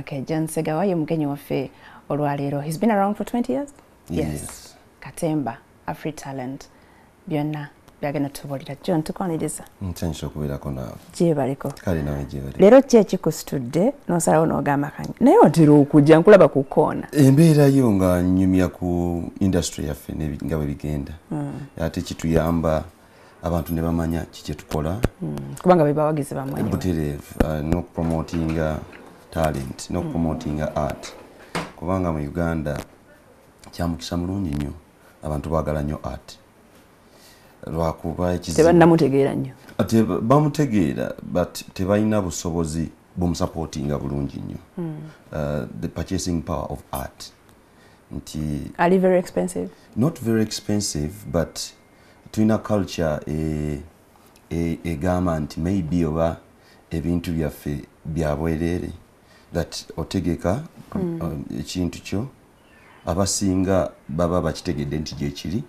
okay john segawa ye mugenyi waffe olwaleero. He's been around for 20 years? Yes. katemba afri talent. Byonna byagenda tubuulira john tukwaniriza nsanyusa okubeerako naawe gyebaliko kale nawe gyebali leero ki ekikusitudde nosalawo n'ogamba kanyi naye otera okujja nkulaba ku koona embeerayo nga nyumya ku industry yaffe n'ebi- nga bwe bigenda. Ate kituyamba abantu ne bamanya kikyetukola kubanga be bawagizi bamwe butereevu uh, n'okupromotinga talent n'okupromotinga art. Kubanga mu uganda kyamukisa mulungi nnyo abantu baagala nnyo art. Lwakuba tebannamutegeera nnyo. Te- bamutegeera but tebalina busobozi bumusupportinga bulungi nnyo. Uh, the purchasing power of art. Nti ali very expensive? Not very expensive but tulina culture e- e- egamba nti maybe oba ebintu byaffe bya bwereere that otegeka um, ekintu kyo. Abasinga baba bakitegedde nti gyekiri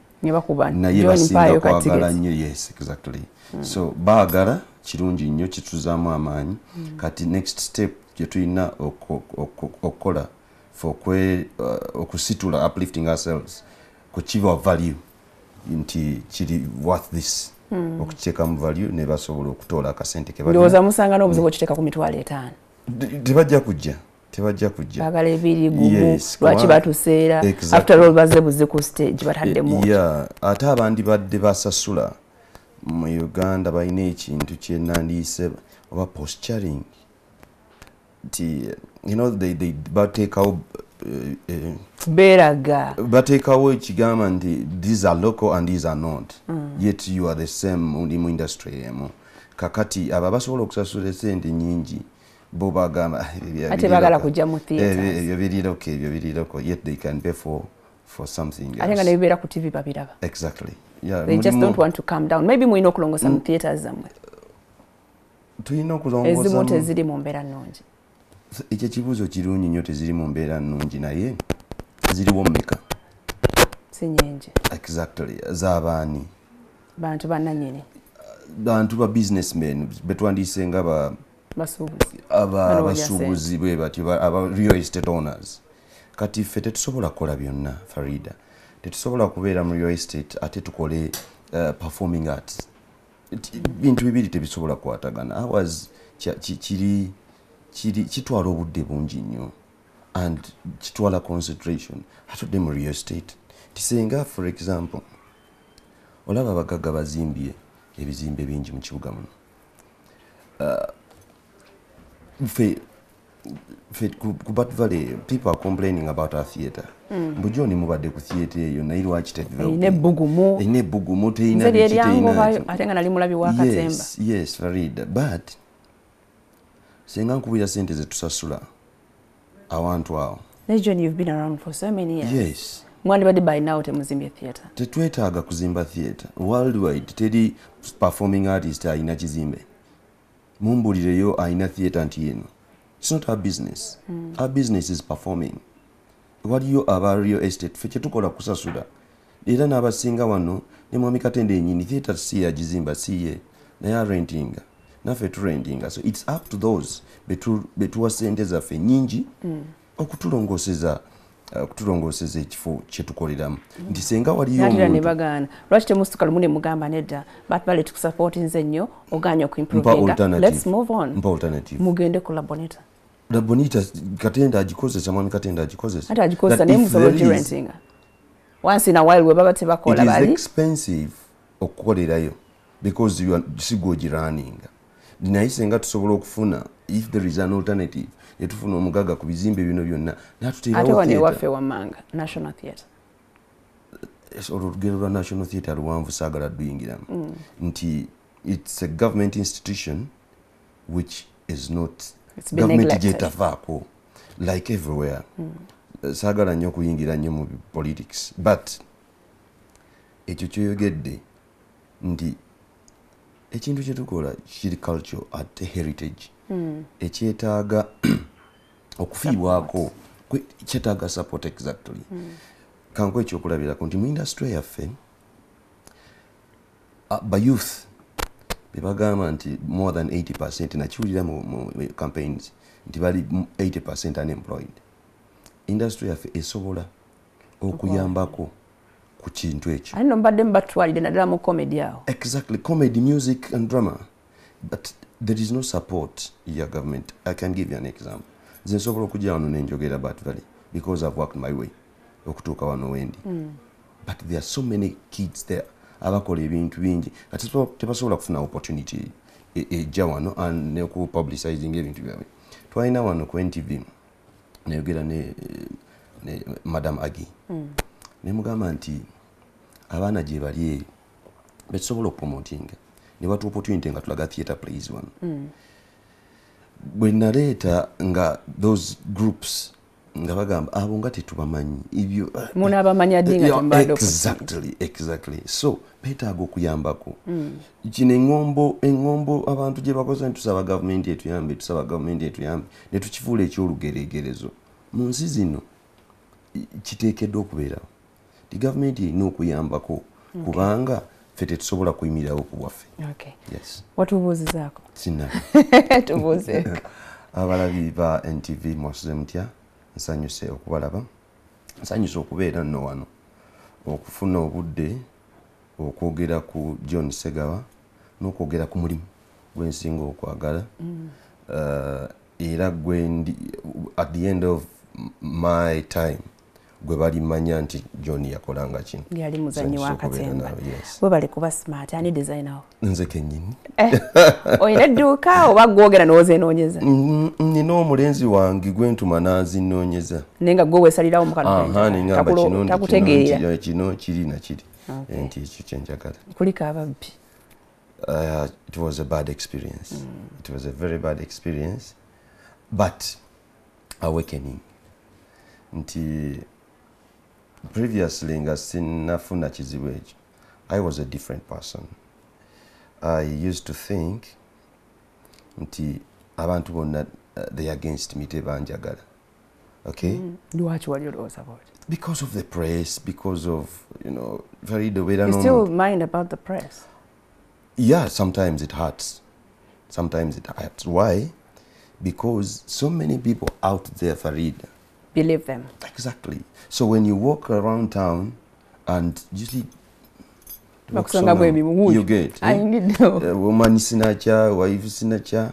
naye basinga kwagala nnyo yes exactly. So baagala kirungi nnyo kituzaamu amaanyi. Kati next step gyetulina oku- oku- okukola for kwe uh, okusitula uplifting ourselves kukiba value nti kiri worth this. Okukiteeka mu value ne basobola okutoola akasente ke ndowooza musanga n'obuzibu okiteeka ku mitwalo etaano tebajja kujja tebajja kujja. Baagala ebiri gumu Yes, lwaki batuseera? After all baze buze ku stage bataddemu yeah ate abandibadde basasula. Mu uganda balina ekintu kyenandiise oba posturing. Nti you know they, they bateekawo uh, uh, beeraga. bateekawo ekigamba nti these are local and these are not. Yet you are the same mu industry emu. Kakati abo abasobola okusasula esente nyingi bo bagamba "Ah, ebyo bya Ate biriroko." baagala kujja mu. Ebyo- biriroko ebyo biriroko yet they can pay for, for something ate nga else. nebibeera ku tv babiraba. Exactly. Yeah, they just don't want to come down. Maybe mulina okulongosa mu theatres zammwe. Tulina ezimu okulongoosa teziri mu mbeera nnungi. Ekyo ekibuuzo kirungi nnyo teziri mu mbeera nnungi naye ziriwo mmeka si nyingi exactly. Z'abaani. Bantu bannanyini. Bantu ba businessmen betwandiise nga ba abasuubuzi bwe batyo ba- aba real estate owners. Kati ffe tetusobola kukola byonna farida. Tetusobola kubeera mu real estate ate tukole uh, performing arts. Bintu bibiri tebisobola kukwatagana hours kiri kiri kitwala obudde bungi nnyo and kitwala concentration. Atudde mu real estate. Tisenga for example olaba abagagga bazimbye ebizimbe bingi mu kibuga muno ffe ffe ku ku Bat Valley people are complaining about our theatre. Bujoni mubadde ku theatre eyo naye lwaki tedevelop- erina ebbugumu erina ebbugumu terina nze biki, lyeryangobayo terina- ate nga nali mulabi wa katemba yes, yes farida. But singa nkubira sente zetusasula awantu awo naye john you've been around for so many years. Yes. Mwandibadde balinawo temuzimbye theatre. Tetwetaaga kuzimba theatre. Worldwide teri performing artist alina kizimbe mumbulireyo alina theatre nti yeno its not our business. Our business is performing. Waliyo aba real estate fe kyetukola kusasula era n'abasinga wano ne mwami katende enyini theatre si yagizimba siye naye arentinga naffe turentinga so its up to those betu- betuwa sente zaffe nyingi okutulongoseza okutulongoseza ekifo kyetukoleramu. Nti senga waliyo natera ne omuntu bagaana lwaki temusituka lumu ne mugamba nedda? Bat bale tukusupportinze nnyo oganye mpa okuimprovinga alternative. Let's move on. Mpa alternative. Mugende ku laboneta. Labonita katenda agikozesa mwami katenda agikozesa. Ate agikozesa naye musobola a while we baba tebakola bali. expensive okukolerayo because you are- si gwogiraninga naye senga tusobola okufuna if there is an alternative etufuna omugaga ku bizimbe bino byonna. Ate natuterawo wano ewaffe wammanga national theatre. Olwo olugero lwa national theatre luwanvu saagala luyingiramu. Nti its a government institution which is not neglected. gyetavaako like everywhere. Saagala nnyo okuyingira nnyo mu politics. But ekyo kyoyogedde nti ekintu kyetukola kiri culture ate heritage. Ekyetaaga okufiibwako kyetaaga support exactly. Kanko ekyokulabirako nti mu industry yaffe uh, bayouth bebagamba nti more than 80 percent nakiwulira mu, campaigns nti bali mu 80 unemployed. Industry yaffe esobola okuyambako ku kintu ekyo. Ate no mbadde mubatwalire naddala mu comedy awo? Exactly comedy music and drama. But there is no support ya government. I can give you an example nze nsobola okujja wano nenjogera bat valley because i've worked my way okutuuka wano wendi. But there are so many kids there abakola ebintu bingi. Nga tebasobola kufuna opportunity ejja wano nekupublicizing ebintu byabwe. Twalina wano ku ntv nayogera ne, ne madam agi nemugamba nti abaana gye bali eyo betusobola okupromotinga. Ne batu opportunity nga tulaga theatre plays wano bwe naleeta nga those groups nga bagamba abo nga tetubamanyi ebyo munaabamanya ddi nga exactly exactly. So beetaaga okuyambako. Kino eŋŋombo eŋŋombo abantu gye bakoza nti tusaba gavumenti etuyambe tusaba gavumenti etuyambe ne tukifuula ekyolugeregerezo mu nsi zino kiteekeddwa okubeerawo. Ti gavumenti erina okuyambako kubanga ffe tetusobola kuyimirirawo ku bwaffe Okay. yes. Watubuuzizaako tubuuzeeko abalabi ba ntv mwasuze mutya nsanyuse okubalaba. Nsanyuse okubeera nno wano. Okufuna obudde okwogera ku john segawa n'okwogera ku mulimu gwensinga okwagala. Uh, era gwendi at the end of my time gwe balimanya nti john yakolanga kino yali muzanyi wa Nsanyuse okubeera katemba. nawe, yes. bwe bali kuba smart ani designawo nze kenyini olina edduuka oba gwogera nowozenoonyeza Mm, nina omulenzi wange gwentuma nanzinoonyeza naye nga gwe weesalirawo mukano aha neŋamba kino kiri nakiri nti ekyo kyenjagala kuliko ababbi? Uh, it was a bad experience. It was a very bad experience but awakening. Nti previously nga sinafuna kizibu ekyo i was a different person. I used to think nti abantu bonna uh, they against me tebanjagala okay? Lwaki wali olowooza bwoti because of the press because of you know very the way you still mind about the press? Yeah sometimes it hurts. Sometimes it hurts. Why? Because so many people out there farid believe them. Exactly. So when you walk around town and you see bakusanga bwebimu you get eh? ayingiddewo uh, woman sinakya wife sinakya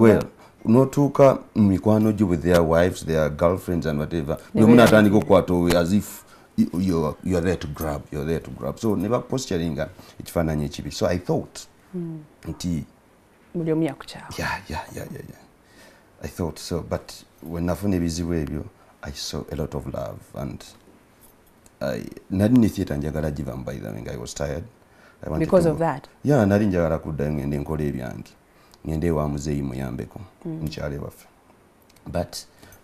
well notuuka mikwano gyo with their wives their girlfriends and whatever. Ne bwe munatandika beera- okukwata as if you- you're, you're there to grab you're there to grab. So neba baposturinga ekifaananyi ekibi so i thought nti buli omu yeah, yeah, yeah, yeah, yeah. I thought so, but when nafuna ebizibu ebyo, I saw a lot of love and I nali ne theatre njagala givamu by the way nga I was tired. I because to of that Yeah, nali njagala kuddayo ngende nkola ebyange. Ngende ewa muzeeyi muyambeko mukyale waffe. But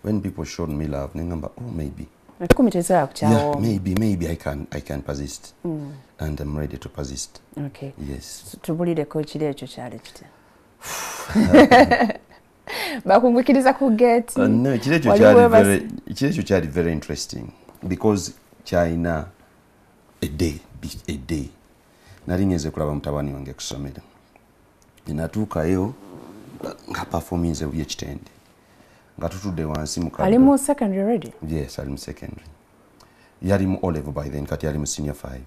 when people showed me love, nengamba, oh maybe. Yeah, maybe, maybe I can, I can persist. mm. And I'm ready to persist. okay Yes. tubulireko ekiri ekyo kyali kitya bakugwikiriza ku geeti Uh, no, kiri ekyo kyali very interesting because kyalina a day bi- a day. Nali ngenze kulaba mutabani wange ku ssomero nenatuukayo nga performinze byekitende nga tutudde wansi mu kaddo. ali mu secondary ready yes ali mu secondary. Yali mu olevel by then kati yali mu senior five.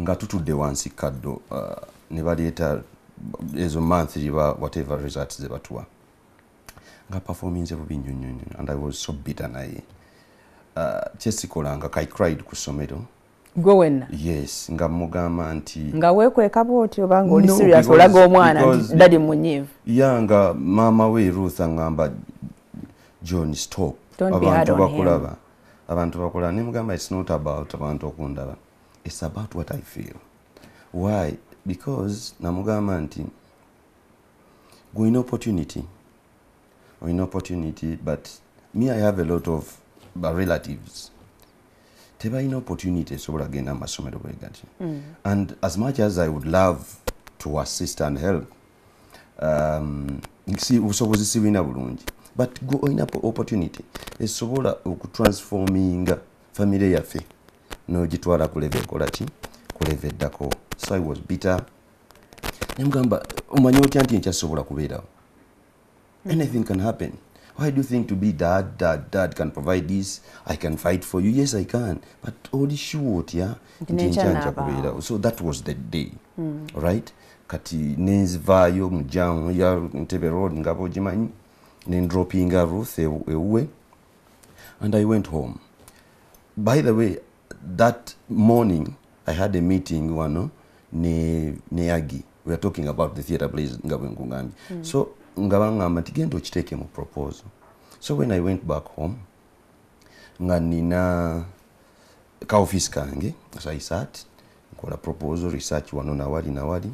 Nga tutudde wansi kaddo uh, ne baleeta ezo monthly ba whatever results ze batuwa. Nga performinze bubi nnyo nnyo nnyo and i was so bitter naye. Uh, kyesikolanga i cried ku ssomero. Gwe wenna? Yes nga mugamba nti nga weekweka bwoti oba ngaoli No, serious olaga omwana nti dadi munyiivu. Yanga maama we ruth aŋŋamba john stop. Abantu on him." bakulaba abantu bakulaba. Nemugamba its not about abantu okundaba. Its about what i feel. Why because namugamba nti gwolina opportunity olina opportunity but me i have a lot of uh, relatives. Tebalina opportunity esobola genda mu masomero bwe gati. And as much as i would love to assist and help um, busobozi sibulina bulungi but gwe olina po- opportunity esobola okutransforminga famire yaffe n'ogitwala ku leve ekola ki? Ku leve eddako so i was bitter. Nemugamba omanyi otya nti nkyasobola kubeerawo anything can happen. Why do you think to be dad dad dad can provide this? I can fight for you. Yes i can. But oli sure otya Nti kubeerawo so that was the day right? Kati nenzivaayo mujamu ya ntebe road nga ogimanyi nendropinga ruth ewu- ewuwe and i went home. By the way that morning i had a meeting wano ne, ne yagi we are talking about the theatre plays nga bwe mm. so nga baŋŋamba nti genda okiteeke mu proposal. So when i went back home nga nina ka office kange so i sat nkola proposal research wano nawali nawali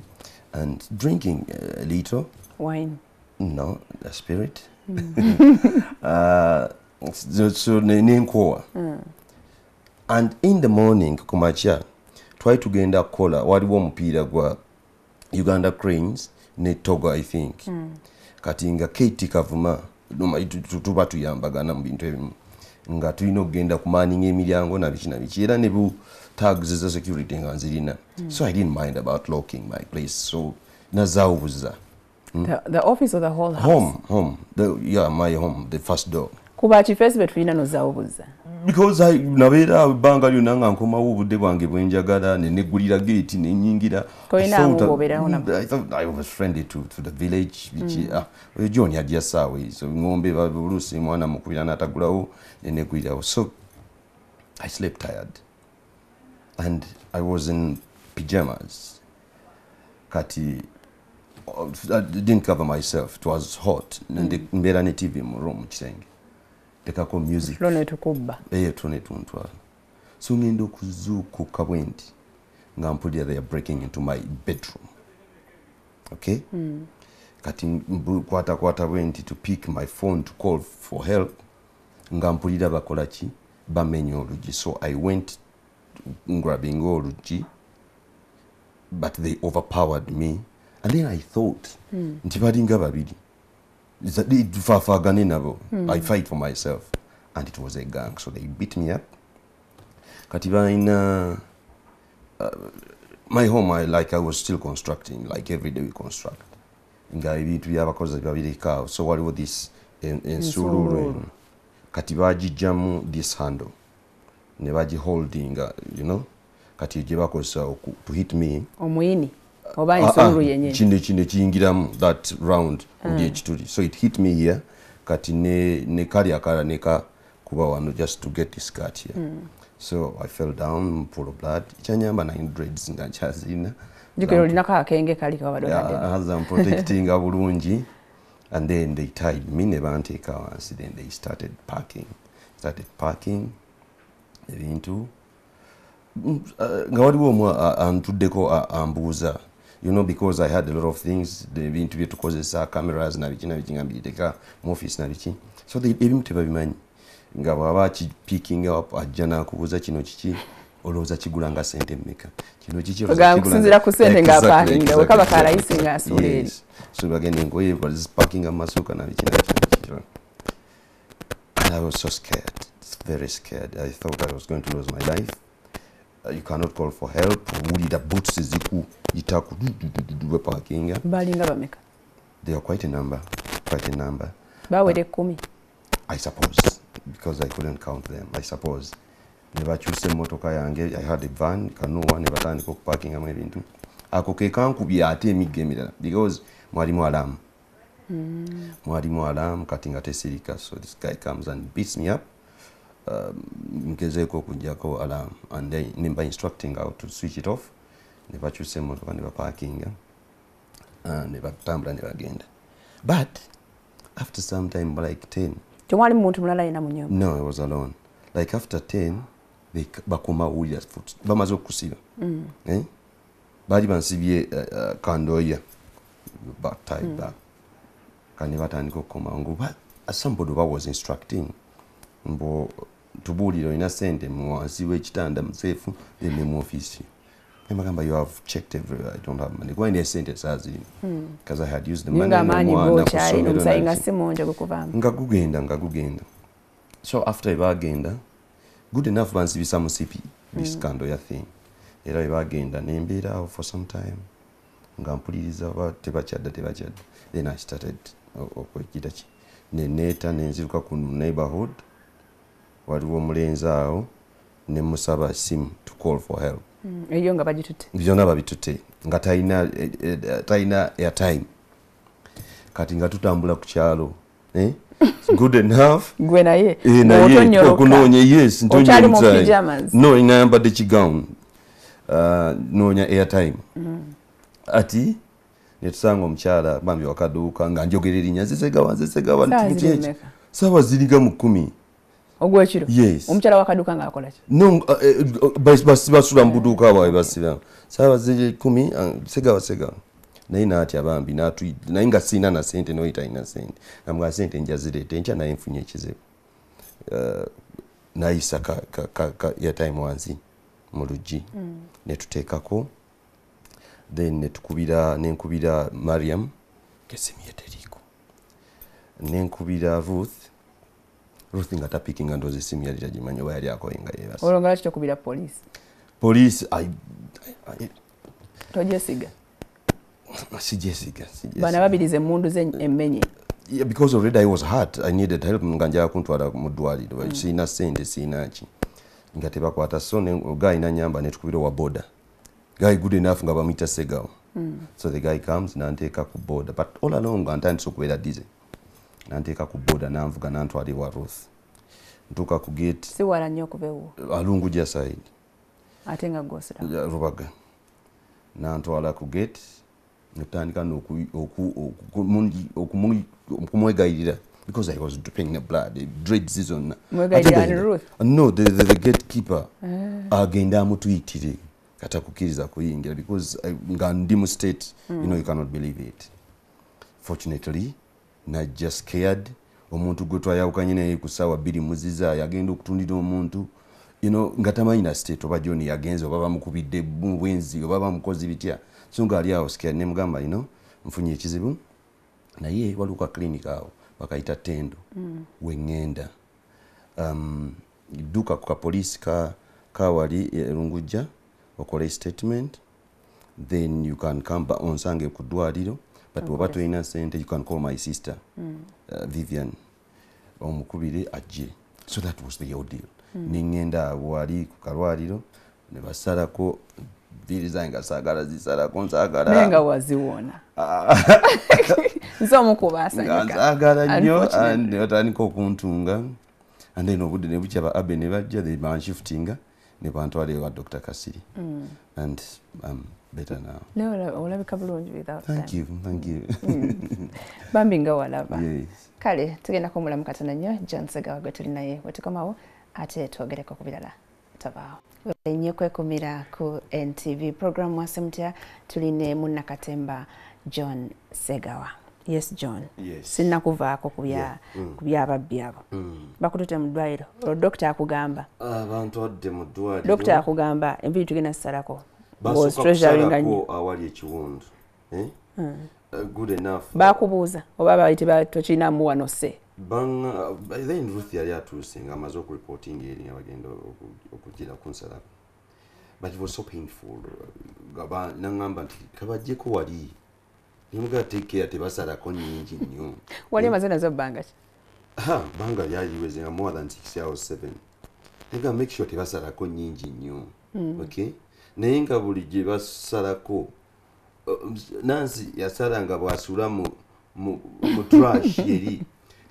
and drinking a little. Wine. No the spirit. Mm. uh, so, so ne- mm. and in the morning kumakya twali tugenda kukola waliwo omupiira gwa uganda cranes ne togo i think. Hmm. Kati nga kate kavuma nomanyi tu- tu- tuba tuyambagana mu bintu ebimu nga tulina okugenda kumaninga emiryango nabiki nabiki era ne bu tags eza security nga nzirina. Hmm. So i didn't mind about locking my place. So nazaawubuza hmm? the, the office or the whole house? Home home. The, yeah my home the first door kuba kifeesi betulina nozawubuza because I nabeera ebbanga lyonna nga nkomawo obudde bwange bwenjagala neneggulira gate nenyingira Toyina I thought, abo b'obeerawo nabo. I thought I was friendly to, to the village biki ah, john yajja saawa ezo ngombe oluusi mwana mukubira n'atagulawo neneggulirawo so i slept tired. And i was in pyjamas kati uh, I didn't cover myself. It was hot. Nde- mbeera ne tv mu room kisenge tekako music. Lone netukubba eh tone tuntwa so ngenda okuzuukuka bwe nti nga mpulira they are breaking into my bedroom. Okay mm. kati kwatakwata bwe nti to pick my phone to call for help nga mpulira bakola ki bamenya oluggi so i went grabbing oluggi but they overpowered me. And then i thought nti balinga babiri tufaafagane nabo i fight for myself. And it was a gang so they beat me up. Kati balina uh, my home I, like i was still constructing like every day we construct. Nga ebintu byabakozi babirikaawo so waliwo this en- ensululu eno kati bagijjamu this handle. Ne bagiholdinga you know. Kati gye bakozesa to hit me. Omuyini oba Ah, ah, yenyini kino kino kiyingiramu that round ndi ekituli so it hit me here kati ne, kali akala neka kuba wano just to get this cut here. So i fell down full of blood. Kyanyamba nine dreads nga nkyazirina jukira olinako akenge kali kabadde otadde as i'm protectinga bulungi. And then they tied me ne banteeka wansi. Then they started parking started parking ebintu. Mm, uh, nga waliwo omu antuddeko ambuuza you know because i had a lot of things the ebintu byetukozesa cameras nabiki nabiki nga mbiteeka mu office nabiki so they- ebimu tebabimanyi nga bwaba akipikinga up ajja nakubuuza kino kiki olowooza kigula nga sente mmeka kino kiki olowooza Ogamba kigula kusinziira ku sente ngaapakinga wekaba kalayisi ng'asuula eri. So bagenda engoye bazipakinga mu masuuka nabiki nabiki I was so scared, very scared. I thought I was going to lose my life. Uh, you cannot call for help. Wulira boots zikuyita ku weparkinga. balinga bameka They are quite a number, quite a number. bawere kumi I suppose, because I couldn't count them. I suppose. nebakyusa emmotoka yange i had a van kanuwa ne batandika okupakingamu ebintu ako ke kankubye ate emigga emirala because mwalimu alamu mwalimu alamu kati nga tesirika so this guy comes and beats me up ngezeeko okugjako alarm and then nemba instructing how to switch it off. Ne bakyusa emmotoka ne bapakinga uh, ne batambula ne bagenda but after some time like 10 temwali muntu mulala yina mu nyumba? No i was alone. Like after 10 they c- bakoma wulira bamaze okusiba eh? baali bansibye uh, uh, kandoya back. Tied back kandi batandika okukoma ngo somebody oba was instructing mbu tubuulire olina sente mu wansi w'ekitanda museefu then ne mu office. Emagamba you have checked everywhere i don't have money. Kuba ndina sente saazirina because i had used the money ng'amaanyi n'omwana gokyalina ku ssomero omusayi nga nabiki. si mungi ogukuvaamu. Nga gugenda nga gugenda. So after ebagenda good enough bansibisa mu sipi this kando ya thing. Era ebagenda nembeera awo for some time. Nga mpuliriza oba tebakyadda tebakyadda then i started okwekita ki? Neneeta nenziruka ku neighborhood waliwo omulenzi awo nemusaba simu to call for help. Mm, eyo nga bagitutte. Byonna babitute nga talina eh, eh, talina airtime. Kati nga tutambula ku kyalo eh? Good enough? Gwe naye. Naye okunoonya yes no inayambadde kigown. Uh, noonya airtime. Mm. ati netusanga omukyala bambi wakaduuka nga njogera erinnya kiki? mmeka? saawa ziriga mu kkumi ogwekiro? Yes. omukyala wakaduka ngaakola ki? No uh, bas- bas- basula mu buduuka bwawe basira. Saawa ziri kumi uh, segawa segawa naye naatya bambi natwi- naye nga siina na sente noyi talina sente nga sente njazireeta enkya naye nfunye ekizibu. Uh, nayisa ka, ka, ka, ka airtime wansi mu luggi. Netuteekako then netukubira nenkubira mariam kesimu ye teriiko nenkubira ruth ruth nga tapikinga ndoozi esimu yali tagimanyi oba yali akoyenga yebasa olwo nga lwaki tokubira poliisi poliisi togyesiga si Jessica. bana babiriza mundu ze emmenye Yeah, because already I was hurt. I needed help. Nga njala kuntwala mu ddwaliro mm. siina sente siina ki nga tebakwata so ne guy nanyamba netukubira wa boda guy good enough nga bamuyita segawo mm. so the guy comes nanteeka ku boda but all along nga ntandise okubeera dize nanteeka ku boda nanvuga nantwala ewa ruth ntuuka ku gate. Si wala nnyo okuba ewo alunguja side ate nga gwosira. Ya rubaga. Nantwala ku gate netutandika noku- oku- okumungi- okumu- okumwegayirira because i was dripping the blood dreads zonna Mwegayirira Ate ni the- Ruth? no the, the, the gatekeeper agenda amutuyitire katakukkiriza kuyingira because I- nga ndi mu state you know you cannot believe it. Fortunately najja scared omuntu gwe twayawukanye naye ku ssaawa bbiri muziza yagenda okutundira omuntu. You know, nga tamanyi na state oba joni yagenze oba bamukubidde bu- bwenzi oba bamukozi bitya. So nga ali awo scared nemugamba know, nfunye ekizibu. Naye waliwo ka clinic awo bakayita tendo mm. weŋŋenda um, dduka ku kapoliisi ka, kawali erungujja okole statement. Then you can come onsange ku ddwaliro but oba tolina sente you can call my sister mm. uh, vivian omukubire ajje so that was the ordeal. Mm. neŋŋenda awo wali ku kalwaliro ne basalako viiri zange nga saagala zisalako nsaagala naye nga waziwona. Nze omukuba nga asanyuka. nzaagala nnyo ne batandika okuntunga. And then obudde ne bukya ba abe ne bajja they banshiftinga ne bantwala ewa dr. Kasiri Mm. and um, better now. Ola- olabika bulungi without you thank you. Bambi nga walaba. Yes. Kale tugenda kumulamu katono nnyo john segawa gwe tuli naye wetukomawo ate twogereko ku birala. Tabaawo. Nnyo kwekumira ku ntv program mwase mutya tuli ne munnakatemba john segawa yes john. Yes. sinnakuvaako ku bya- Yeah. Mm. byababbi abo. Mm. bakutute mu ddwaliro. Olwo dokita akugamba. Abantu adde mu ddwaliro. Dokita akugamba enviiri tugenda zisalako awali ekiwundu. Eh? Uh, good enough. Bakubuuza oba bayite tokirinamu wano se. By then ruth yali atuuse nga amaze okureporting eri nga bagenda oku- okugira kunsalako but it was so painful. Naŋŋamba nti kabajjeko wali nemugaa take care tebasalako nyingi nnyo. Wali amaze nazo bbanga ki? Ha, banga lyaliweze nga more than 6 hours 7 nga make sure tebasalako nyingi nnyo okay? Naye nga buli gye basalako uh, nansi yasala nga bwasula mu, trash eri.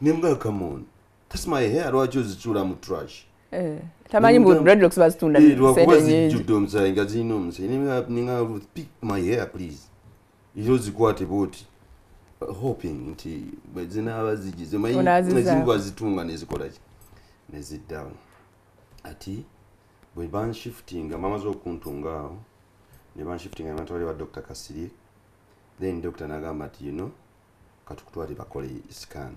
Nemuga come on thats my hair lwaki ozisula mu trash? Eh, tamanyi dreadlocks bazitunda Eh, lwakuba zijjudde omusaayi nga zirina omusaayi? Ninga pick my hair please era ozikwate booti hoping nti bwe zinaaba zigize ezimu bazitunga nezikolaki neziddawo ati bwe banshiftinga bamaze okuntunga awo ne banshiftinga nebatwale wa dr kasiri then dr nagamba ati you know katukutwale bakole scan.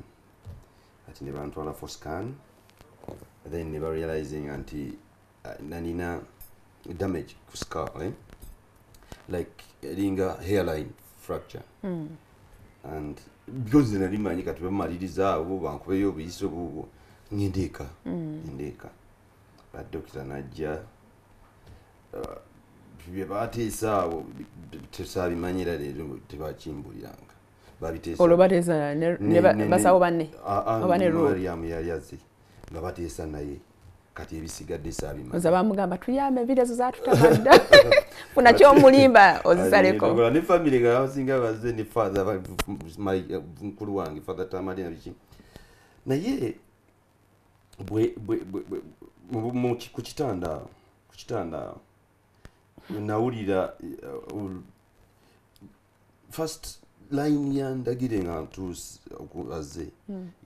Ati ne bantwala for scan. Then ne barealizinga nti uh, nanina damage ku skull eh? like eringa hairline fracture Mm. and because nali manyi kati bamaliriza abo bankubeyo obuyiso bubwo ngenda eka ngenda eka but dokita najja uh, bye bateesa abo tesaabimanyira leero tebakimbuliranga. Olwo bateesa basawo banne? Oba ne mariamu yali azze nga bateesa naye kati ebisigadde saabima oza bamugamba tuyambe enviiri ezo zatutabadda funa kyomulimba ozisaleko. Ne famire nga abasinga bazze ne uh, mukulu wange father tamali nabiki naye ku kitanda awo, ku kitanda awo, nawulira uh, ul- first line yandagire nga ntuusi oku- azze.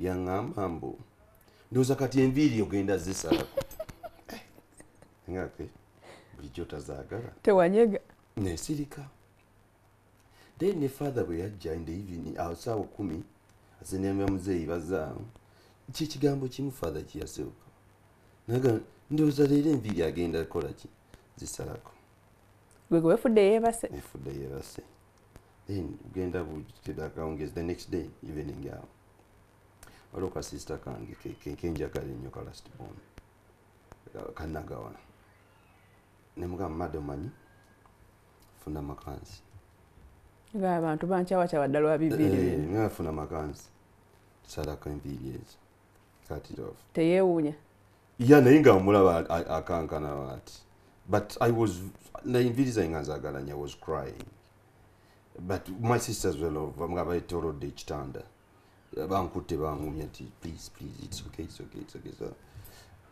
Yaŋŋamba mbu ndowooza kati enviiri ogenda zisalako ngake bulijjo tazaagala. Tewanyega. Nesirika then ne father bwe yajja in the evening awo saawa kumi asenembya muzeeyi bazaawo kyekigambo kimu father kiyaseuka naga ndowooza leero enviiri agenda kukola ki? Zisalako. Gwe gwe wefudde yeebase. Efudde yebase then ugenda bukawungezi the next day evening awo waliwo kasista kange ke- ke- kenjagala ennyo ka last born kanagawana nemugamba madde omanyi funa makansi. Nga abantu bankyawakyaba ddala wa biviiri bino ngafuna makansi. Salako enviiri ezo. Cut it off teyeewuunya ya naye nga omulaba a- akankana bati but i was naye enviiri zange nga nzagalanya i was crying. But my sisters well nga betolodde ekitanda bankutte bangumya nti please please its okay its okay its okay. So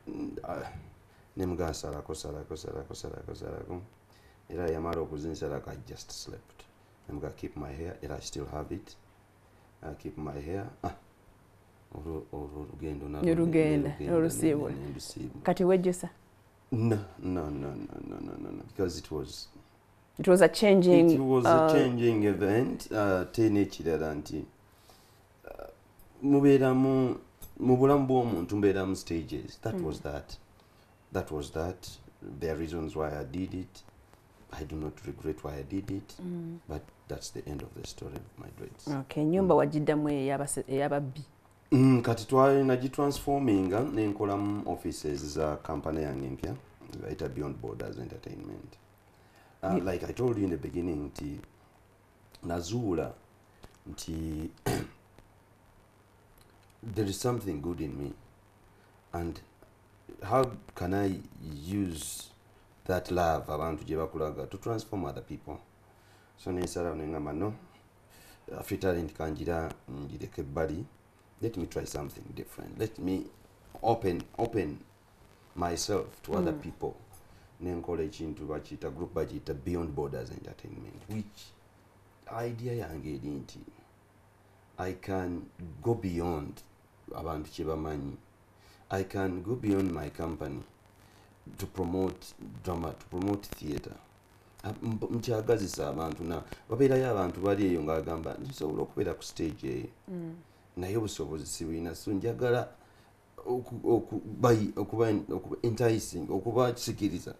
mm, ah, nemugaa salako salako salako salako salako. Era yamala okuzinsalako i just slept. Nemugaa keep my hair era i still have it. Uh, keep my hair. Ah, olwo olugendo nalwo Ne lugenda, ne- ne- n'olusiibula. ne- ne- ndusiibula. kati wejjusa No, no, no, no, no, no, no, because it was it was a changing it was a uh, changing event uh, te n'ekirala nti mubeeramu mu bulamu bw'omuntu mbeeramu stages. That mm. was that. That was that. There are reasons why i did it. I do not regret why i did it. Mm. but that's the end of the story of my dreads okay ennyumba wagiddamu ey'abase- ey'ababbi Mm, kati nagitransforminga nenkolamu offices za kampany yange empya bayita beyond borders entertainment. Uh, yeah. like i told you in the beginning nti nazuula nti there is something good in me. And how can i use that love abantu gye bakulaga to transform other people? So nensalawo neŋŋamba no after talent kangira ngireka ebbali. Let me try something different. Let me open open myself to other people. Nenkola ekintu bakiyita group bakiyita beyond borders entertainment which idea yange eri nti i can go beyond abantu kye bamanyi. I can go beyond my company to promote drama to promote theatre. Nkyagazisa abantu na babeerayo abantu bali eyo ngaagamba nsobola okubeera ku stage eyo. Naye obusobozi sibulina so njagala oku- okubayi- okuba okuba enticing okubasikiriza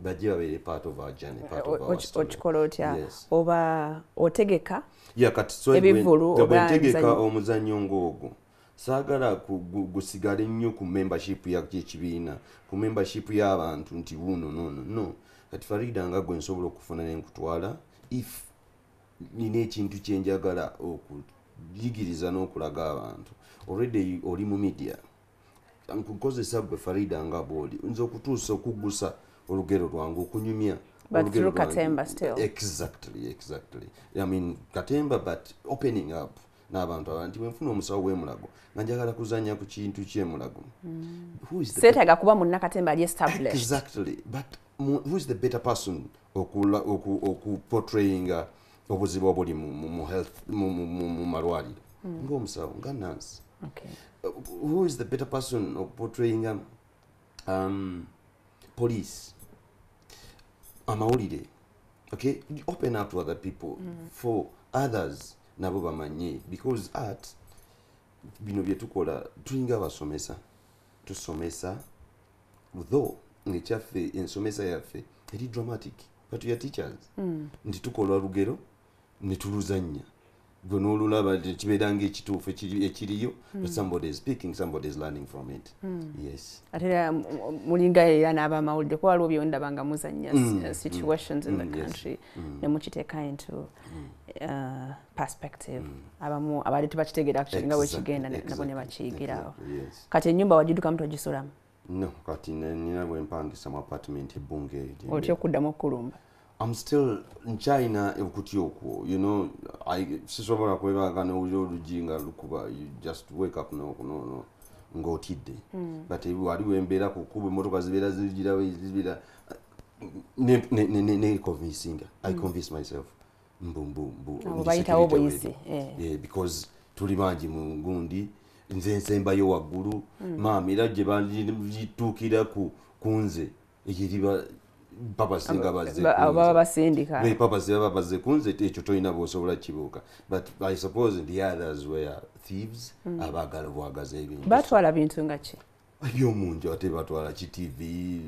bajje babeere part of our journey part of our story. okikola otya? Oba otegeka ya kati so Ebivvulu bwe- bwe oba ntegeka emizannyo. omuzannyo ng'ogwo saagala gusigale nnyo ku membership y'ekibiina ku membership y'abantu nti wuno nono no kati farida nga gwe nsobola okufuna nenkutwala if nina ekintu kyenjagala okuyigiriza n'okulaga abantu already oli mu media nkukozesa gwe farida nga bwoli nza okutuusa okuggusa olugero lwange okunyumya But through. Katemba still. exactly exactly i mean katemba but opening up n'abantu aba nti bwenfuna omusawo w'emulago nga njagala kuzanya ku kintu kyemulago the seetaaga kuba munnakatemba ali established. Exactly but who is the better person okuportrayinga obuzibu obuli mu- malwaliro? Ng'omusawo nga nansi Okay. Uh, who is the better person of portraying um, um, police? Amawulire. Okay open up to other people for others nabo bamanye because art bino byetukola tulinga abasomesa tusomesa though ngaekyaffe ensomesa yaffe eri dramatic but we are teachers. Nti tukola lugero ne tuluzannya gwe n'olulaba kibeera ngaekituufu ekiri- ekiriyo but somebody is speaking somebody is learning from it. Yes. Ate era mu- mu- mulinga era n'abamawulire kuba waliwo byondaba nga muzanya Mm, uh, situations in the yes. country. Ne mukiteeka into uh, perspective. Abamu abadde tebakitegeera actually nga ne- nabo ne bakiyigirawo yes. kati ennyumba wagidukamu togisulamu? No kati nina bwempangisa mu apartment ebbunge otya okuddamu okulumba i'm still nkyalina okutya okwo you know I- sisobola kwebanga nowulira olugi nga lukuba you just wake up no, no, no, ng'otidde but ebi- wali wembeera ku kuba emotoka zibeera zigirawo zibeera ne- ne- ne- ne- ne i convince myself. Mbu mbu mbu. Abo ndi bayitawo security buyisi, already. eh. Because tuli bangi mu gundi nze nsembayo waggulu. Maama era gye bagituukira ku nze. Riba papa singa bazze Ba- ku abo baba bazze ku nze ekyo tolina bwosobola kibuuka. But i suppose the others were thieves abaagala bwagaza ebintu. Batwala bintu nga ki? Ebyomunju ate batwala ki? Tv.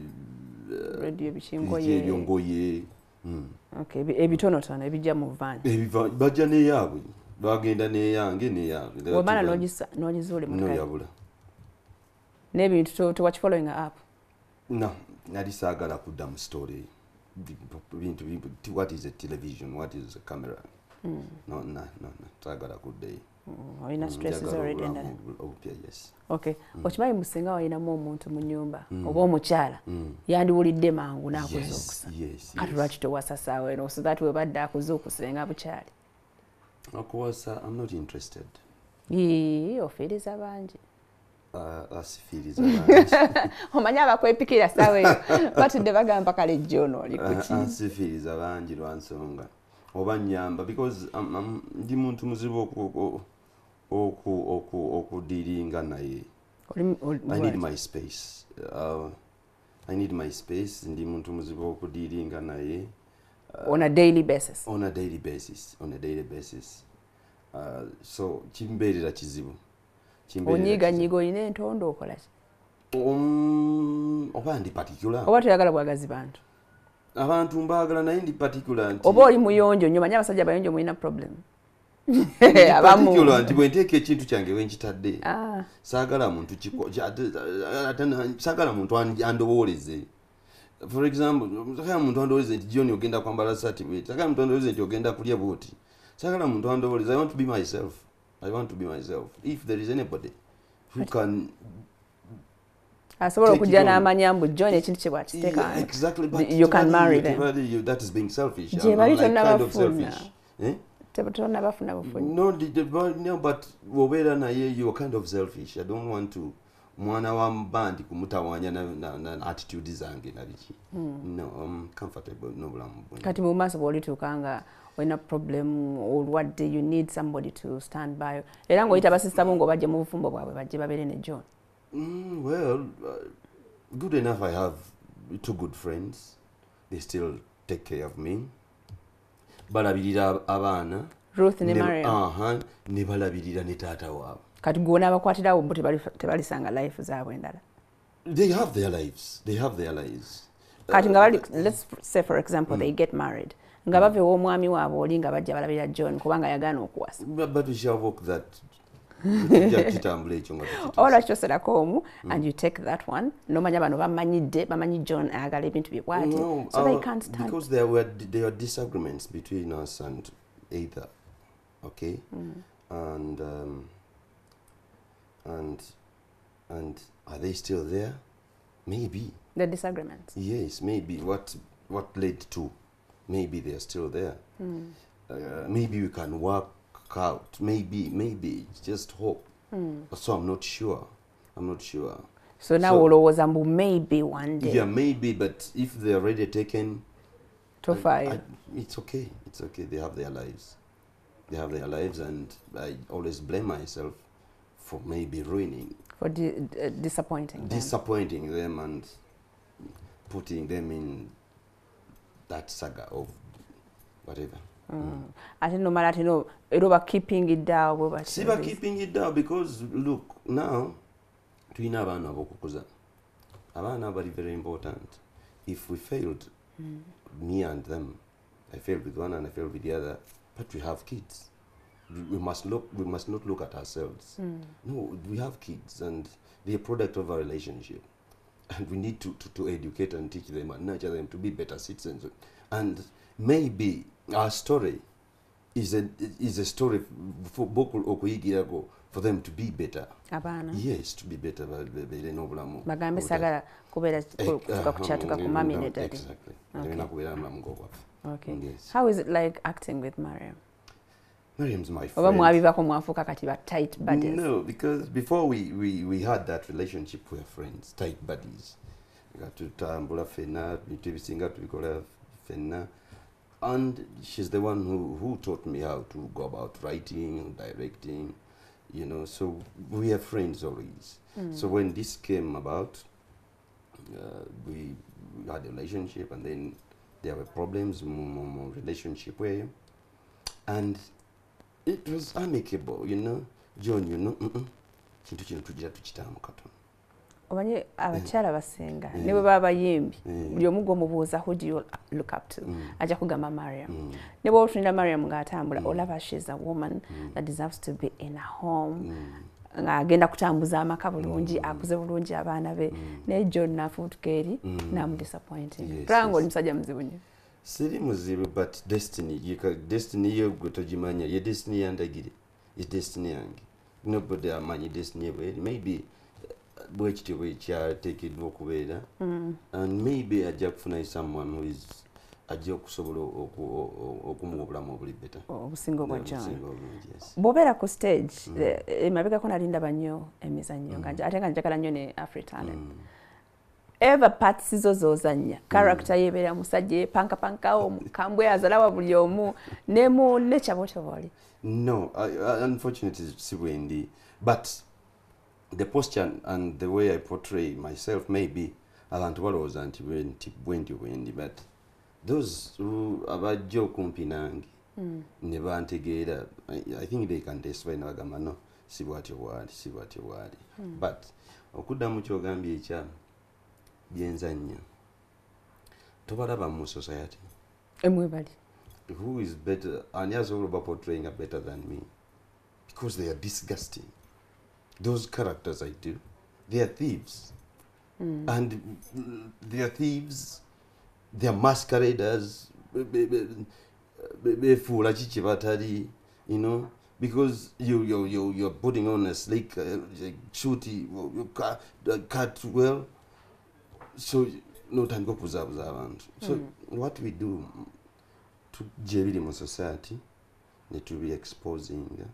Okay, ebi- ebitonotono ebijja mu ebiva bajja neyaabwe. Bagenda neyange neyaabwe webana n'ogizuula no yabula n'ebintu tewakifollowing up? No nali saagala kudda mu story bintu what is a television what is a camera? No no no no saagala kuddayo Mm, olina Mm, stresses already endala obupya yes. Okay. Okimanyi musinga walinamu omuntu mu nyumba oba omukyala yandiwulidde mangu n'akuzuukusa kati lwaki towasasaawo eno so that webadde akuzuukusire nga bukyali? Okuwasa i'm not interested. Ii, ofiiriza bangi omanyi abakwepikira saawa eyo. Batudde bagamba kale jono oli kuki ansifiriza bangi lwansonga oba nyamba because um, um, ndi muntu muzibu oku- oku- oku- okudiringa naye. I need my space. Uh, i need my space ndi muntu muzibu okudiringa naye. On a daily basis? On a daily basis on a daily basis. Uh, so kimbeerera kizibu Kimbeerera onyiiga kizibu. nyiga olina entondo okola ki? Um, oba ndi particular? Oba toyagala bwagazi bantu? Abantu mbaagala naye ndi particular nti oba oli muyonjo nnyo manyi abasajja bayonjo mulina problem? Nti bwe nteeka ekintu kyange wenkitadde Ah, saagala muntu saagala muntu an- andowooleze. For example saagala muntu andowooleze nti joni ogenda kwambala sati bweti saagala muntu andowooleze nti ogenda kulya bwoti saagala muntu andowooleze i want to be myself i want to be myself. If there is anybody who can asobola okujja n'amanya mbu john ekintu kye bwakiteeka Yeah, exactly but you can tebali- marry them. tebali- you- that is being selfish. Gye I'm- I'm bali like kind of tonnabafuna. the, the, but, wobeera naye you are kind of selfish. I don't want to mwana wa bandi kumutawaanya na, na, na attitude zange na biki. No, I'm comfortable n'obulamu kati mu maaso bwolituuka nga olina problem olwadde you need somebody to stand by era ng'oyita basisita bo ng'obajje mu bufumbo bwabwe bajje babeere ne john Mm, well, uh, good enough I have two good friends. They still take care of me. Balabirira ab- abaana. ruth ne Aha, ne balabirira ne taata waabwe. kati gwona abakwatirawo bo tebali- tebalisanga life zaabwe endala They have their lives. They have their lives. kati nga bali let's say for example mm. they get married nga bava ew'omwami waabwe oli nga bajja balabira john kubanga yagaana okuwasa. Oserako omu and you take that one nomanya bano bamanyidde bamanyi john ayagala ebintu bye bwati. No, so they can't stand. because there were there were disagreements between us and either, okay, and um, and and are they still there? Maybe. The disagreements. Yes, maybe. What what led to, maybe they're still there. Mm. Uh, maybe we can work out. Maybe maybe just hope. Mm. So I'm not sure. I'm not sure. so now So- we mbu maybe one day Yeah, maybe, but if they're already taken, tofaayo I, it's okay. It's okay. They have their lives. They have their lives, and I always blame myself for maybe ruining, for di uh, disappointing them. disappointing them, and putting them in that saga of whatever. Mm. Mm. ate nomala ate no era oba keeping it down bwe bati- Siba keeping it down because look now, tulina abaana abokukuza. Abaana bari very important. If we failed, mm. me and them, I failed with one and I failed with the other, but we have kids. we must look we must not look at ourselves mm. no we have kids and they're a product of our relationship and we need to, to, to educate and teach them and nurture them to be better citizens. And maybe our story is a is a story for boku okuyigirako for them to be better. Abana. yes to be better ba- ba- beere n'obulamu. Bagambe sagala kubeera Eh, kutuka ku mami ne dadi exactly. Okay. Kubeera okay. Yes. how is it like acting with mariam Miriam's my friend. tight buddies. No, because before we, we, we had that relationship, we were friends, tight buddies. nga tutambula fenna bintu ebisinga tubikola fenna and she's the one who, who taught me how to go about writing directing you know so we are friends always. So when this came about uh, we, had a relationship and then there were problems mu relationship weyo and it was amicable you know john you know mm -mm, kintu kino tugira tukitaamu katono omanye abakyala basinga Mm. ne bwe baba bayimbi Mm. buli omu gwomubuuza who do you look up to Mm. ajja kugamba mariam Mm. ne bwe otunira mariam ng'atambula Mm. olaba shes a woman Mm. that deserves to be in a home Mm. ng'agenda kutambuza amaka bulungi Mm. akuze bulungi abaana be Mm. naye john naafuutuka eri Mm. namudisappointing Yes, tulaba yes. ngaoli musajja muzibu nnyo siri muzibu but destiny yeka destiny yo gwe togimanya ye destiny yandagire ye destiny yange. Nobody amanyi destiny bweri maybe uh, bwekityo bwekyateekeddwa okubeera and maybe ajja kufunayo someone who is ajja okusobola okumuwa obulamu obuli beta obusinga obwa john Obusinga obulungi, yes. bw'obeera ku stage eh, emabegako nalindaba nnyo emizannyo nga nja- ate nga njagala nnyo ne afritalent Mm. Eva parts zo zozanya character yebeera musajja yepankapankawo mukambwe azalawa buli omu ne mu nekyabotobaoli No, I, I, unfortunately, si bwendi. But the posture and- the way I portray myself, maybe abantu balowooza nti bwe nti bwendi bwendi but those abajja okumpi nange ne bantegeera I, i think they can testify nebagamba no si bwatyo bwali si bwatyo bwali. But okuddamu kyogambye ekya byenzannya tobalaba mu society. Emwebali who is better ani asobola oba portraying are better than me? Because they are disgusting. Those characters i do they are thieves. Mm. and they are thieves they are masqueraders. Be- be- be- be- befuula ki kye batali you know? Because you, you, you, you're putting on a slick uh, shooty you cut, uh, cut well so notandika okubuzaabuza abantu. So mm. what we do tujja ebiri mu society netubi exposinga exposing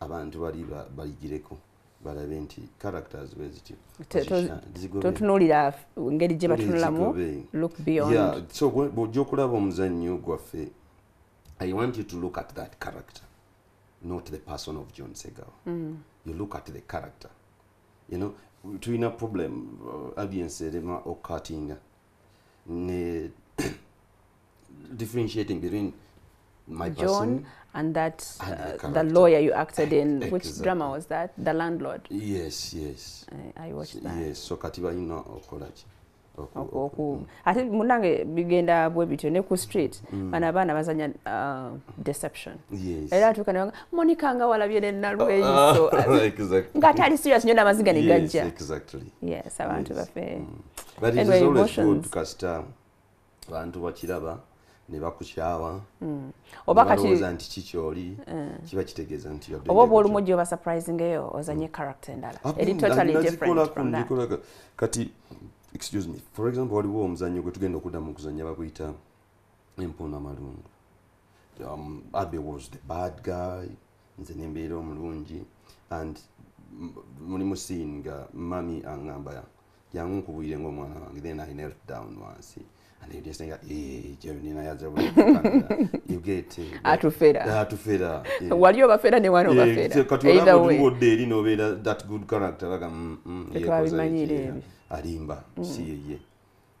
abantu bali baligireko. Balabe nti characters bwe zityo to- Bazisha- zigobe. totunuulira engeri gye batunulamu look beyond. Yeah, so bw'ojja okulaba omuzannyo gwaffe i want you to look at that character not the person of john segal you look at the character. You know tulina problem uh, audience erema okukatinga ne differentiating between my john person and that and the uh, the lawyer you acted in. Exactly. which drama was that? The landlord? Yes yes. I, I watched that. yes so kati balina okolaki ate munange bigenda bwe bityo ne ku street bano abaana bazanya uh, deception. Era atuuka newanga monica nga walabye nenalweyiso exactly. Ngaate ali serious nyo n'amaziga ne gajja. exactly. Yes abantu baffe kasita abantu bakiraba ne bakukyawa oba ne kati nti kikyoli kiba kitegeeza nti oba a oba good olumu job. gyoba surprisingeyo ozanye character endala. Ah, eri mm, totally different from that. kati excuse me. For example waliwo omuzannyo gwe tugenda okuddamu okuzannya baguyita empuuna malungu. Um, abe was the bad guy nze nembeera omulungi and mulimu scene nga mami aŋŋamba jangu nkubuyire ngaomwana wange then i knelt down wansi and they just saying eh jeremy nayaza you get eh, Atufera. atufera yeah. wali obafeera ne wano Eh, obafeera kati either olaba way. tuliwodde eri nobeera that good character baga mm, mm, ye Tetwabimanyire koza eki, ebyo. alimba si yeye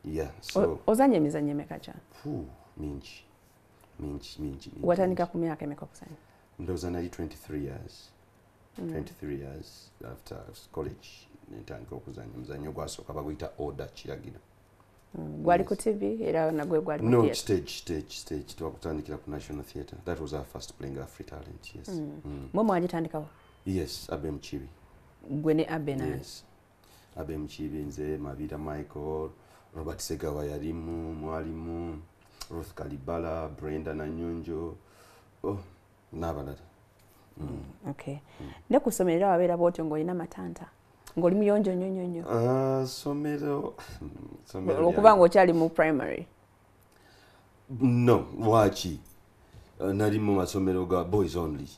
yeah O- so ozanya emizannyo emeka kyano phew, mingi mingi mingi mingi, watandika mingi. ku myaka emeka okuzanya ndowooza nali 23 years. 23 years after college nentandika okuzanya. Omuzannyo gwasooka baguyita order kiragiro gwali ku tv era nagwe gwali no stage stage stage. Twakutandikira ku national theatre. That was our first playing afri talent yes. Mm. mwe mwagitandikawo yes abe mchibi. Gwe ne abe nani? Yes. Abe mchibi nze mabira michael robert segawa yalimu mwalimu ruth kalibala brenda nanyonjo. Oh, n'abalala okay. Ne ku ssomero era wabeera bwotyo ng'olina matanta ng'oli muyonjo nnyo nnyo nnyo. Ah, somero okuba ng'okyali mu primary. No waki Uh, nali mu masomero ga boys only.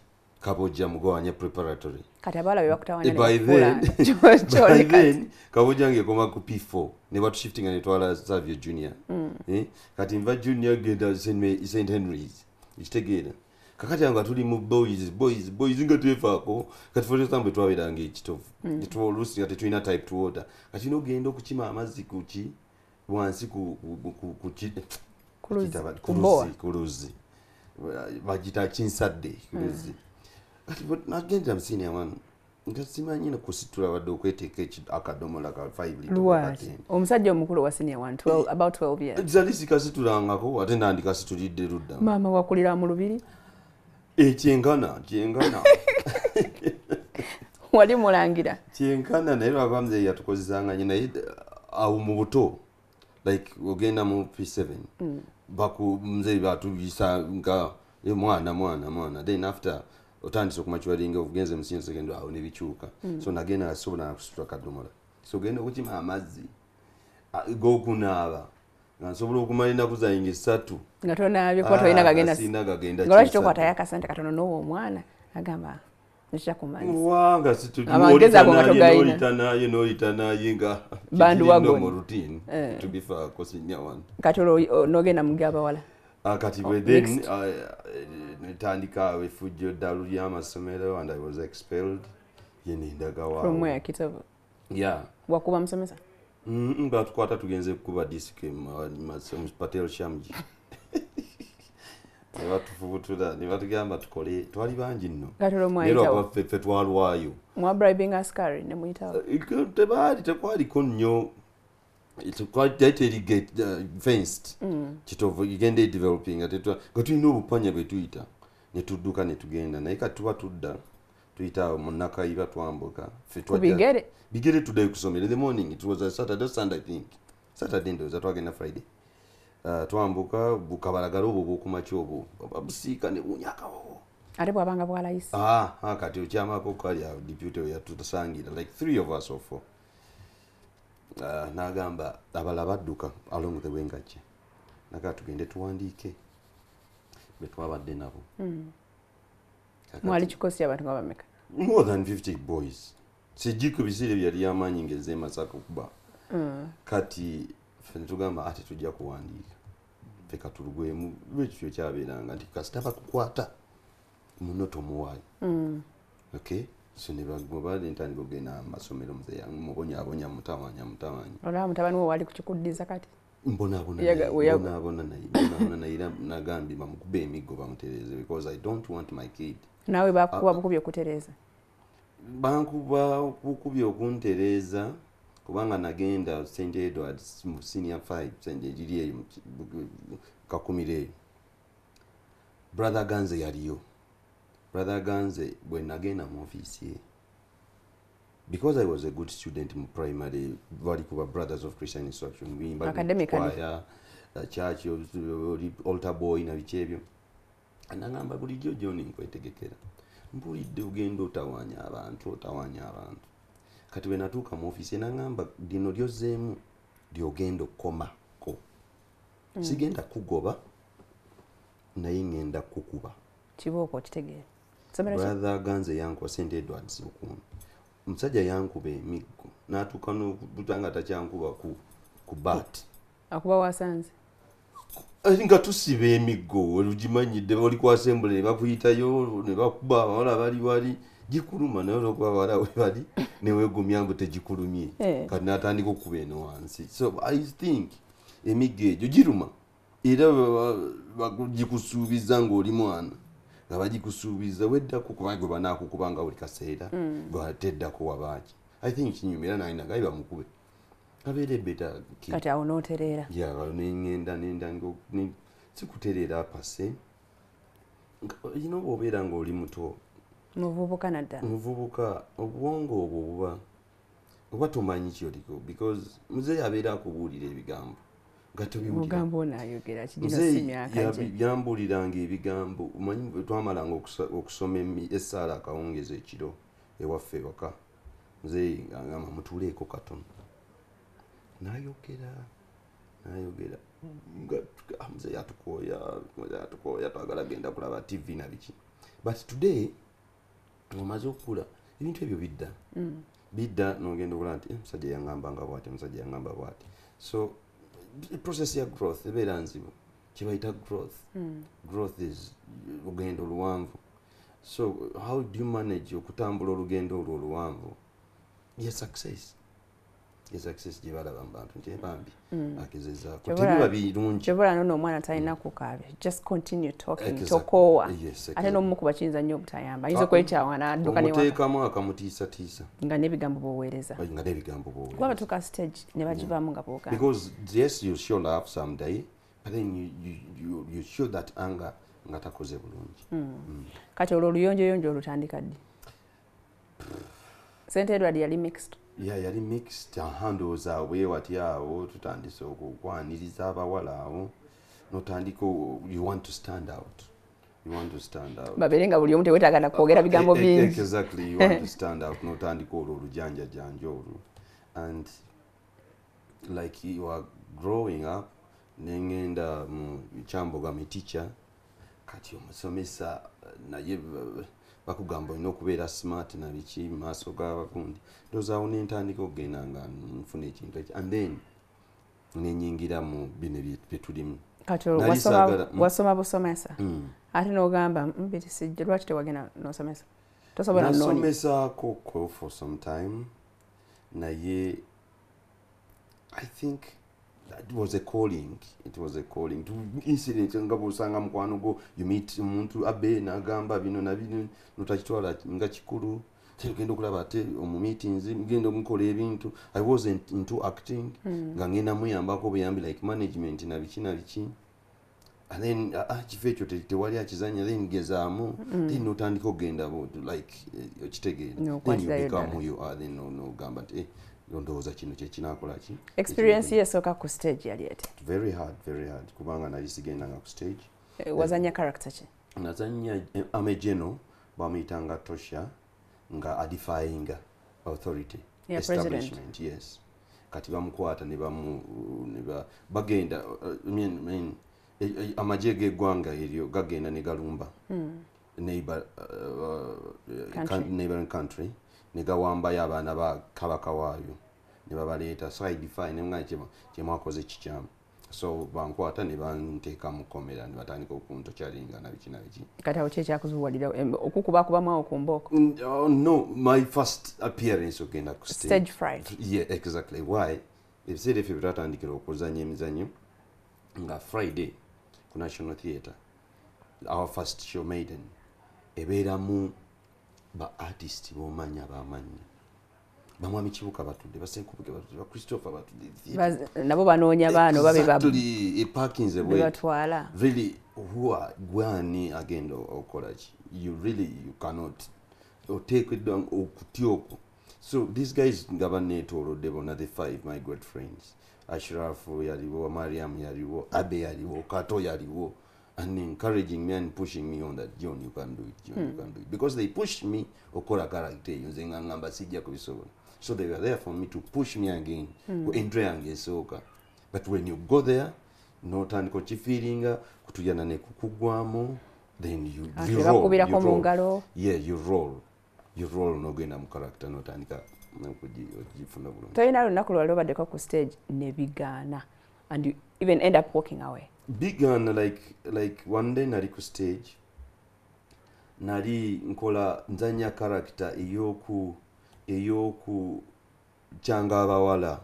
Kabojja mugwanya preparatory. Kati abawala be bakutawanya Eh, kabojja ngekoma ku p4 ne batushiftinga netwala savio junior. Eh? kati nva junior genda st henrys. Ekitegeera kakati nga tuli mu boys boys boys nga twefaako kati fotosambe twabeeranga ekitovu oluusi nga tetulina type to water. Kati nogenda okukima amazzi kuki wansi ku- ku- ku- ku ki- Ku luzzi, kitaba- ku ku boa. luzzi, ku luzzi bagita kinsadde ku luzzi kati nagendera musinia wanu. Nga simanyi nakusitula wadde okweteeka akadomola ka 5 lwaki omusajja omukulu wa senior one 12 about 12 years. zali sikasitulangako ate nandikasitulidde ludda maama wakulira mu lubiri ekyenkana kyenkana wali mulangira. Kyenkana naye lwava muzeeyi yatukozesanga nyo naye awo mu buto. Like ogenda mu p7 baku muzeeyi batuyisa nga "Ye mwana mwana mwana. Then after otandise okumakiwalinga ogenze musinyo segendo awo nebikyuka so nagenda gasobola nakusitula kadomola. So ogenda okukima amazzi gokunaaba nga nsobola okumala enaku zayinga esatu nga tonaabye kuba tolina gagenda sina gagenda nga lwaki kinsatu. tokwatayo akasente katono n'owa omwana? Agamba nekyakumanyi wanga Amagezi ago nga togalina. nolita naye nolita naye nga Bandu kikiri nno wagon. mu routine. Eh. tubifaako sinya wano. Kati olwo nogenda muge abawala Ah, kati bwe then ah, eh, netandika awo efujjo ddalu ly'amasomero and i was expelled. Ye nendaga from where? Waawo kitovu? Yeah. Wakuba musomesa batukwata tugenze kukuba disiki patel shamji. Nebatufubutula nebatugamba tukole twali bangi nno. Kati olwo naye mwayitawo lwakuba ffe ffe twalwayo. Nemuyitawo tebaali tekwaliko nnyo. Teri fenced. Kitovu igenda edeveloping nga tulina obupanya bwe tuyita. Netudduka netugenda naye kati tuba tudda tuyita munakayiba twambuka. Kubigere bigere. Tuddayo kusomera. The morning it was a saturday or sunday i think. Saturday ndowooza twagenda friday. Uh, twambuka bukabalagala obwo obwokumakya obwo babusiika ne bunyakawo ate bwabanga bwalayisi Ah, ah, kati okyamako kali awo deputy yatusangira like three of us or four. Uh, n'agamba abala badduka along the way ngajje nagaa tugende tuwandiike. Be twabadde nabo. Kakati- mwali kikosi abantu nga bameka? More than 50 boys. Sijiko biseera byali amaanyi ngeze masaka okuba kati ffe netugamba ate tujja kuwandiika ffe katulugwemu lwekityo kyabeeranga nti kasita bakukwata muno tomuwaayo okay so nebagobali ntandika ogenda amasomero mubonyabonya mutawanya mutawanya. Olaba mutabani we wali kukikuddiza kati mbonabona Yaga- naye, era nagambye bamukube emiggo bamutereeze because i don't want my kid. Naawe bakukuba bukubi okutereeza bankuba bukubye okuntereeza kubanga nagenda st edwards mu senior 5 St. egiri eyo kakumiro eyo brother ganze yaliyo. Brother ganze bwe nagenda mu ofiisi ye because i was a good student mu primary bali kuba brothers of christian instruction buyimba Academically. church altar boy na biki ebyo nagamba bulijjo joni nkwetegekera mpulidde ogenda otawanya abantu otawanya abantu. Kati bwe natuuka mu ofiisi nagamba lino lyozzeemu lyogenda okukomako sigenda kugoba naye ngenda kukuba. Kibooko okitegeera brother ganze yankuba st edwards okumu omusajja yankuba emiggo n'atuuka n'okubuta nga takyankuba ku, bat. Akuba wasanze Ati nga tusiba emiggo olugimanyidde oli ku assembly ne bakuyitayo ne bakuba abawala bali wali gikuluma naye olwokuba abawala we bali neweegumya mbu tegikulumye. Eh. kati n'atandika okuba eno wansi. So i think emiggo egyo giruma era bagikusuubiza ng'oli mwana nga bagikusuubiza weddako kubanga gwe banaakukubanga buli kaseera gwe ate eddako wabaaki. I think kinyuma era naye nagaye bamukube. Abeera ebeta kati awo n'otereera. Neŋŋenda nenda ngo- ne- sikutereera pase Nga- you know bw'obeera ng'oli muto. Muvubuka naddala omuvubuka obwongo obwo buba oba tomanyi kyoliko because muzeeyi abeera akubuulira ebigambo mugambo ono ayogera muzeeyi yambuuliranga ebigambo omanyi twamalanga okuso- okusoma essaala akawungeezi ekiro ewaffe ewaka. Muzeeyi agamba mutuuleeko katono. Nayogera nayogera. Nga- ah, muzeeyi atukooya muzeeyi atukooya twagala genda kulaba tv na biki. But today omaze okukula ebintu ebyo bidda. Bidda nogenda okulaba nti "Eh, musajja yaŋŋambanga bwati musajja yaŋŋamba bwati. So process ya growth ebeera nzibu kyebayita growth. Growth is lugendo luwanvu. So how do you manage okutambula olugendo olwo oluwanvu? Ye success ye success gye balaba mu bantu nti ebambi agezezaako Kyobola- tebiba birungi kyobola nono omwana talina kukaabya. Just continue talking tokoowa. Ate exactly. n'omukuba kiyinza nnyo obutayamba. Ayinza Ah, okwekyawa n'adduka newaka omuteekamu akamutiisatiisa nga n'ebigambo bwoweereza. Nga n'ebigambo kuba bwowe batuuka stage ne bagivaamu nga boogamba. Because yes you show love someday but then you, you, you, you show that anger nga takoze bulungi. Kati olwo oluyonjoyonjo olutandika ddi? Sente edward yali mixed ya yali mixed aha ndowooza wati bwewati awo tutandise okukwaniriza abawala awo. Notandika you want to stand out. You want to stand out. Babeere nga buli omu tewetagana kwogera bigambo E- e- bingi exactly you want to stand out. Notandika olwo olujanjajanja olwo. And like you are growing up nengenda mu kyamboga miticha kati omusomesa eh, naye bakugamba olina okubeera smart na biki mu maaso g'abagundi ndowooza awo nentandika okugenda nga nfuna ekintu eki and then nenyingira mu bino bye- bye tulimu. Kati Nali wasoma- busomesa? Mm. ate n'ogamba "Mm, bitisijja lwaki tewagenda nosomesa? Tosobola nasomesaako ko for some time. Naye i think that was a calling. It was a calling. To incident nga bwosanga mukwano gwo you meet omuntu abe nagamba bino nabino notakitwala nga kikulu. Tegenda okulaba ate omu meetings genda omukola ebintu. I wasn't into acting. Nga ngenda muyambako buyambi like management na biki na biki. And then ah, kifo ekyo te- tewali akizanya then gezaamu then notandika okugenda bu- like eh, okitegeera. Then you become who you are then no- nogamba nti eh, ndowooza kino kyekinakola ki? Experience ye esooka ku stage yali ete very hard very hard. Kubanga nali sigendanga ku stage. Eh, wazanya character ki? Nazanya eh, amejeno bamuyitanga tosha nga adifyinga authority Yeah, establishment yes. Kati bamukwata bagenda uh, amagye g'eggwanga eryo gagenda ne galumba. Neighbor, uh, Country. coun- neighboring country ne gawambayo abaana ba kabaka waayo ne babaleeta so idefy nemga kyemwakoze kikyamu. So bankwata ne banteeka mu komera ne batandika okuntokyalinga nabiki nabiki kati awo kyekyakuzuwalira okukubakubamu awo ku mbooko? Mm, oh, no my first appearance ogenda ku stage. Fright. Yeah exactly. Why? Ebiseera efyo byetwatandikira okuzanya emizanyo nga friday ku national theatre our first show maiden ebeeramu ba artist bomanya bamanya. Bamwami kibuka batudde basenkubuke batudde ba christopher batudde nabo banoonya baana oba be ba- Exactly, eparkings be batwala. Really are gwani agenda okola ki? You really you cannot oteekeddwa okutya okwo so these guys nga baneetoolodde bonna the five my great friends. Ashrafu yaliwo mariam yaliwo abe yaliwo kato yaliwo and encouraging me and pushing me on that john you can do it john you can do it. Because they pushed me okola character using ngamba sijja kubisobola so they were there for me to push me again ku entry yange esooka. But when you go there notandika okifiiringa kutuyana nekukugwamu then you, Ah, you ne roll, you roll. yeah you roll. You roll nogenda mu character notandika tolina lunaku lwali obaddeko ku stage ne bigaana and you even end up walking away big one like like one day nali ku stage nali nkola nzanya character eyoku eyoku kyanga abawala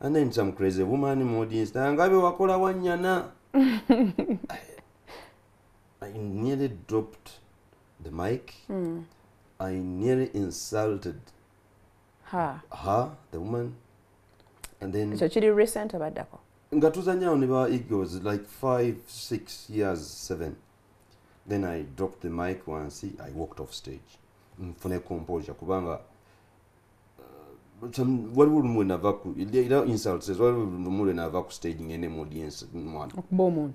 and then some crazy woman in audience nangabe wakola wanyana. I nearly dropped the mic. Mm. I nearly insulted her, her the woman. And then So, recent about nga tuzanyawo ne ba eagles like 5 6 years seven. Then i dropped the mic once i walked off stage. Nfune composure kubanga uh, waliwo lumu lwenava era insults waliwo lumu lwenava ku stage ngende mu audience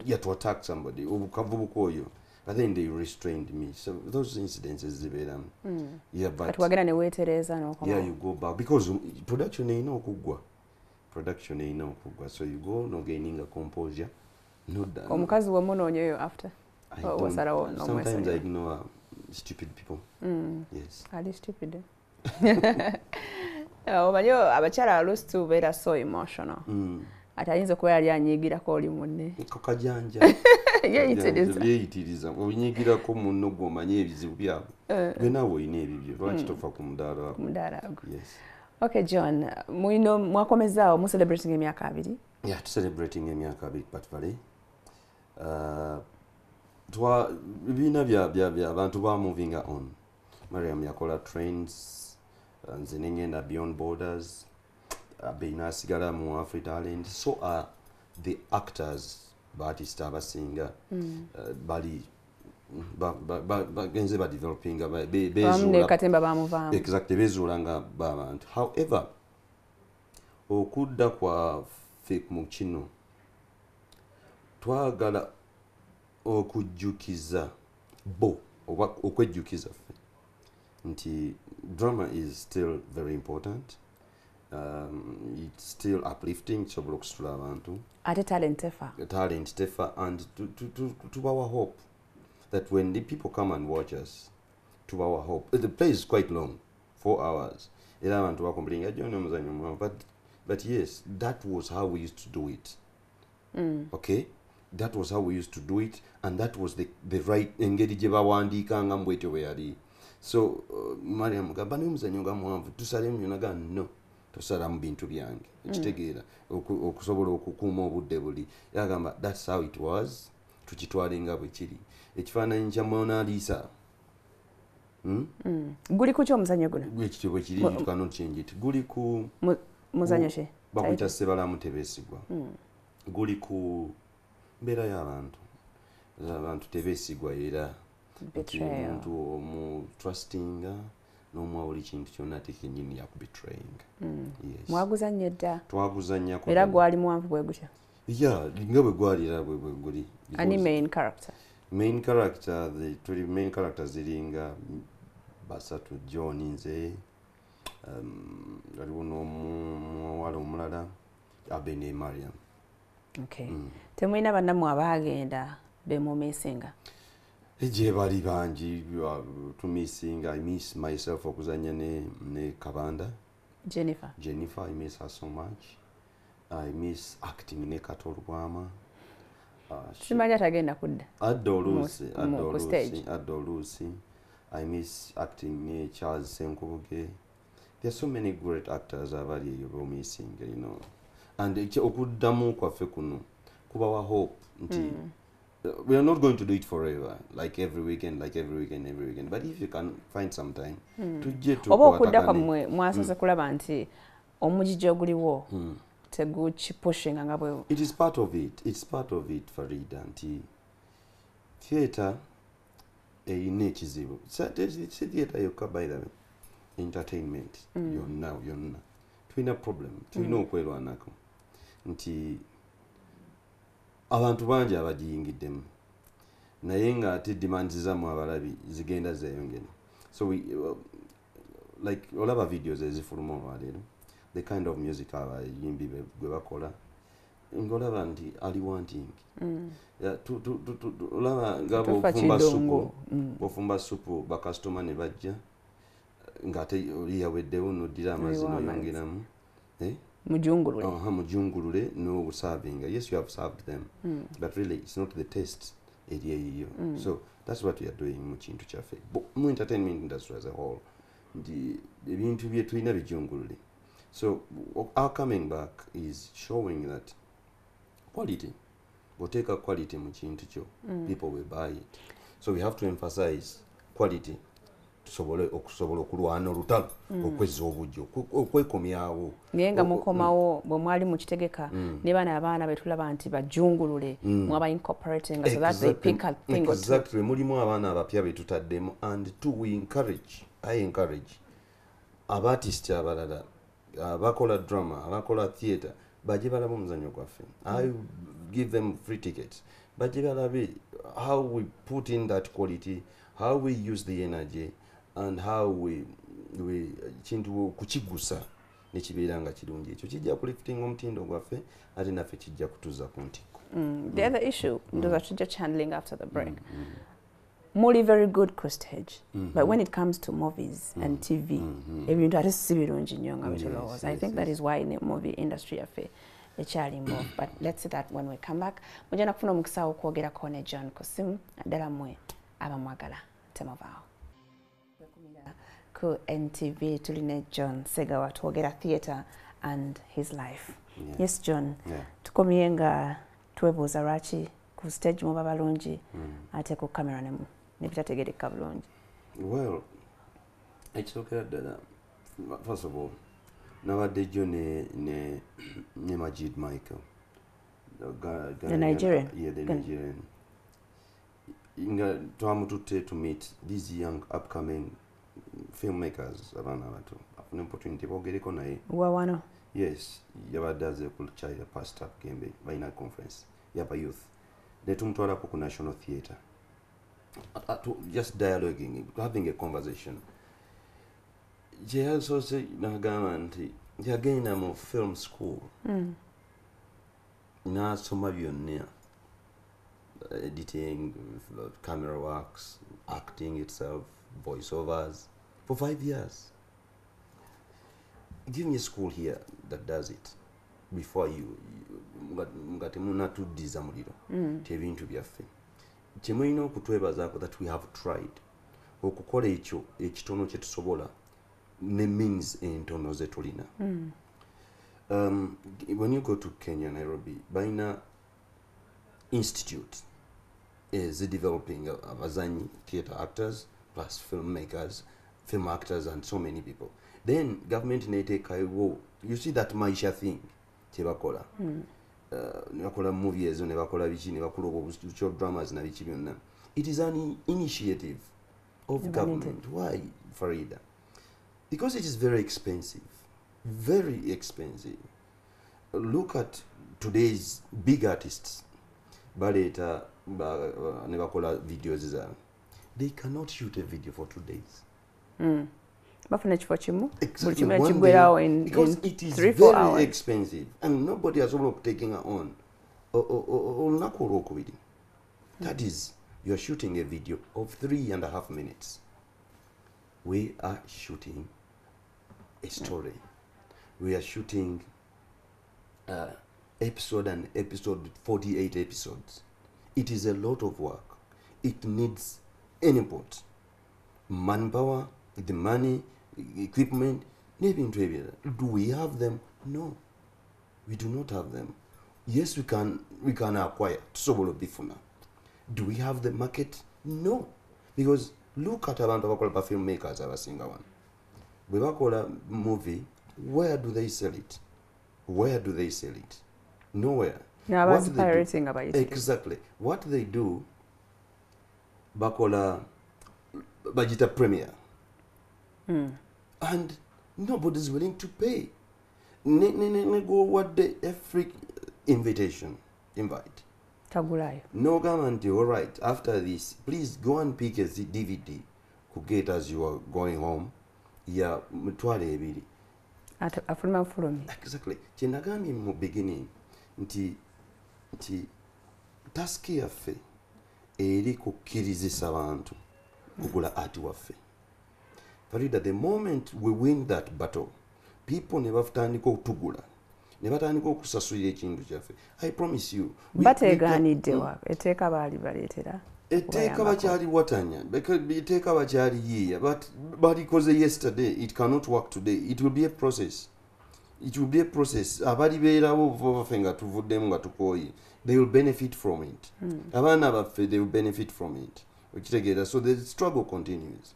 yeah to attack somebody. Obukavubuka oyo. But then they restrained me. So those incidences zibeeramu yeah but kati wagenda neweetereza yeah you go back. Because production erina okuggwa production ina okuggwa so you go nogaininga composure. Nodda omukazi wemunoonya after. I Oh, don't- wasalawo sometimes i ignore stupid people. Mm. yes. Ali stupid. Omanyi abakyala alusi tubeera so emotional. Mm. atayinza okuba yali anyiigirako oli munne. Kakajanja yeeyitiriza byeyitiriza obinyigirako munno gwomanyi ebizibu byabwe gwe naawe olina ebibyo lwaki tofa ku mudaala gwo yes okay john mwino mwakomezaawo mu celebrating emyaka abiri? Yeah celebrating emyaka abiri patuvale uh, twa ebibiina bya bya bya abantu ba moving on. Mariam yakola trains uh, nze nengenda beyond borders Abina sigara mu africa island. So are the actors baartist abasinga. Uh, bali ba- ba- ba- bagenze badevelopinga ba- be- abamu ne bezuula katemba bamuvaamu exactly bezuula nga babantu however okudda kwaffe mu kino twagala okujjukiza bo oba okwejjukiza ffe. Nti drama is still very important. Um, its still uplifting kisobola okusitula abantu. Ate talent efa. Talent tefa and tubawa hope that when the people come and watch us to our hope the play is quite long four hours. Era abantu omuzanyo but, but yes that was how we used to do it. Mm. okay? That was how we used to do it and that was the, the right engeri gye bawandiikanga mu bwe yali. So uh, mariam gamba naye omuzanyo nga muwanvu tusalemu yonaga no tosalamu bintu byange ekitegeera oku- okusobola okukuuma obudde buli. Yagamba thats how it was tukitwale nga bwe kiri. Ekifaananyi kya mona lisa. Hmm? guli ku ki omuzanyo guno? Ekityo bwe kiri you cannot change it. Guli ku Mu- muzanyo ki? Bakuyita sebalamu tebeesigwa guli ku mbeera y'abantu. Abantu tebeesigwa era. Omuntu omutrustinga n'omuwa buli kintu kyonna ate kenyini yakubetrayinga yes. mwaguzannyo edda twaguzanyako era gwali muwanvu bwe gutya ya nga bwe gwali era bwe bwe guli ani Because main character? Main character the tuli main characters ziringa basatu john nze um, waliwo n'omuwala omulala abe ne mariam. Okay. Mm. temulina bannammwe abaagenda bemumisinga gye bali bangi uh, tumisinga i miss myself okuzanya ne, ne kabanda. Jennifer. Jennifer i miss her so much i miss acting ne katolwama she- simanyi atagenda kudda? Adda oluusi adda oluusi i miss acting ne charles senkubuge. There are so many great actors abali eyo bomisinga you know and okuddamu kwaffe kuno kubawa hope nti uh, we are not going to do it forever like every weekend like every weekend every weekend. But if you can find some time tujje oba okudda kwammwe mwasoze kulaba nti omugigi oguliwo Mm. Tegukipushinga nga bwe it is part of it. It's part of it farida nti theatre erina ekizibu si theatre yokka by the way entertainment yonna yonna tulina problem tulina okwerwanako nti abantu bangi abagiyingiddemu naye nga ate demands zammwe abalabi zigenda zeeyongera so we, uh, like olaba videos ezifuluma olwaleero the kind of music abayimbi gwe bakola ngaolaba nti ali wanting. Ya, tu- tu- tu- tu- tu- olaba nga bwofumba supu bwofumba supu bakasitoma ne bajja ngaate oli yaweddewo noddira amazzi noyongeramu Eh? mujungulule. Aha mujungulule nobusavinga yes you have served them but really it's not the taste eri eyiyo so that's what we are doing mu kintu kyaffe mu entertainment industry as a whole nti ebintu bye tulina bijungulule so our coming back is showing that quality. Bw'oteeka quality mu kintu kyo people will buy it. So we have to emphasize quality. Tusobole okusobola okulwana olutalo okwezza obujja okwe- okwekomyawo. Naye nga mukomawo bwe mwali mukitegeka ne bana abaana betulaba nti bajungulule mwaba incorporating so that they pick a thing exactly. Mulimu abaana abapya betutaddemu and two we encourage i encourage abaartist abalala abakola drama abakola theatre bajje balabe omuzanyo gwaffe. I give them free tickets. Bajje balabe how we put in that quality how we use the energy and how we, we kintu kukigusa nekibeera nga kirungi. Ekyo kijja kuliftinga omutindo gwaffe ate naffe kijja kutuza ku ntikko. Mm. the other issue ndoza tujja channeling after the break muli very good costage mm -hmm. but when it comes to movies mm -hmm. and tv ebintu ate si birungi nnyo nga betulowooza i yes, think that is why ne movie industry yaffe ekyalimu but let's see that when we come back mujja nakufuna omukisa okwogerako ne john kusimu naddala mmwe abamwagala temuvaawo ku ntv tuli ne john segawa twogera theatre and his life. Yeah. yes john. Yeah. tukomye nga twebuuza lwaki ku stage muba balungi ate ku camera ne nebitategerekeka bulungi well ekisookera ddala first of all nabadde jjo ne, ne, ne majid michael. The Ga- The Ghanaian- Nigerian? yeah, the nigerian. Nga twamututte to meet these young upcoming filmmakers. Abaana abato afuna opportunity bogereko naye wa wano? Yes yabadde aze ku china past up gembe balina conference. Yaba youth. Netumutwalako ku national theatre At- at- just dialoguing having a conversation. Kyeyasoose nagamba nti yagenda mu film school. Mm. n'asoma byonna editing camera works acting itself voiceovers. For five years. Give me a school here that does it. Before you nga- temunatuddiza muliro tebintu ti mm. byaffe kyemulina okutwebazaako that we have tried okukola ekyo ekitono kyetusobola ne means entono ze tulina Mm. um, when you go to kenya nairobi balina institute is developing uh, abazanyi theatre actors plus filmmakers film actors and so many people then government neteekawo you see that maisha thing kyebakola Mm. Uh, nebakola ezo nebakola biki nebakola obwo dramas byonna. It is an initiative of government. why farida? Because it is very expensive. Very expensive. Look at today's big artists. Baleeta ba, ba, ne bakola videos zaabwe they cannot shoot a video for two days. Mm. Bafuna ekifo kimu buli kimu because in it is three, very hours. expensive and nobody has all taking her on. Oh, oh, oh, olunaku olwokubiri that is you are shooting a video of three and a half minutes. We are shooting a story. We are shooting uh, episode and episode 48 episodes. It is a lot of work. It needs input manpower the money equipment n'ebintu ebirala do we have them? No. We do not have them. Yes we can, we can acquire. Tusobola obifuna. Do we have the market? No. Because look at abantu abakola ba filmmakers abasinga wano. Bwe bakola movie where do they sell it? Where do they sell it? Nowhere. Exactly. What do they do? n'abazipirating exactly. What they do bakola bagita premier Mm. And nobody's willing to pay. Go wadde every invitation invite. Tagulayo nogamba nti alright after this please go and pick a dvd ku gate as you are going home. Ya mitwalo ebiri Ate- afuluma bufulumi exactly. Kyenagambye mu beginning nti nti tasiki yaffe eri kukkirizisa bantu kugula ati waffe farida the moment we win that battle people ne batandika okutugula ne batandika okusasulira ekintu kyaffe. I promise you we- we bateeganidde can- wa? Etteeka baali baleetera? Etteeka bakyali watanya etteeka bakyali yiiya but balikoze yesterday it cannot work today. It will be a process. It will be a process. Abalibeerawo bo baffe nga tuvuddemu nga tukooye they will benefit from it. Abaana baffe they will benefit from it. Okitegeera so the struggle continues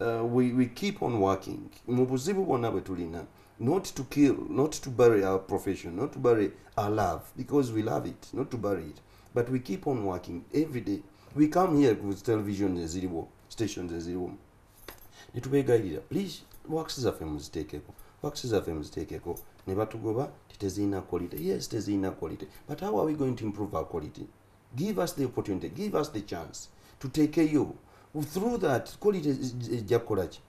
uh, we, we keep on working. Not to kill not to bury our profession not to bury our love because we love it not to bury it. But we keep on working every day. We come here with television eziriwo stations eziriwo netubegayirira please works zaffe muziteekeko works zaffe muziteekeko ne batugoba ti tezirina quality. Yes tezirina quality. But how are we going to improve our quality? Give us the opportunity give us the chance to take care tuteekeyo through that quality ejja kukolaki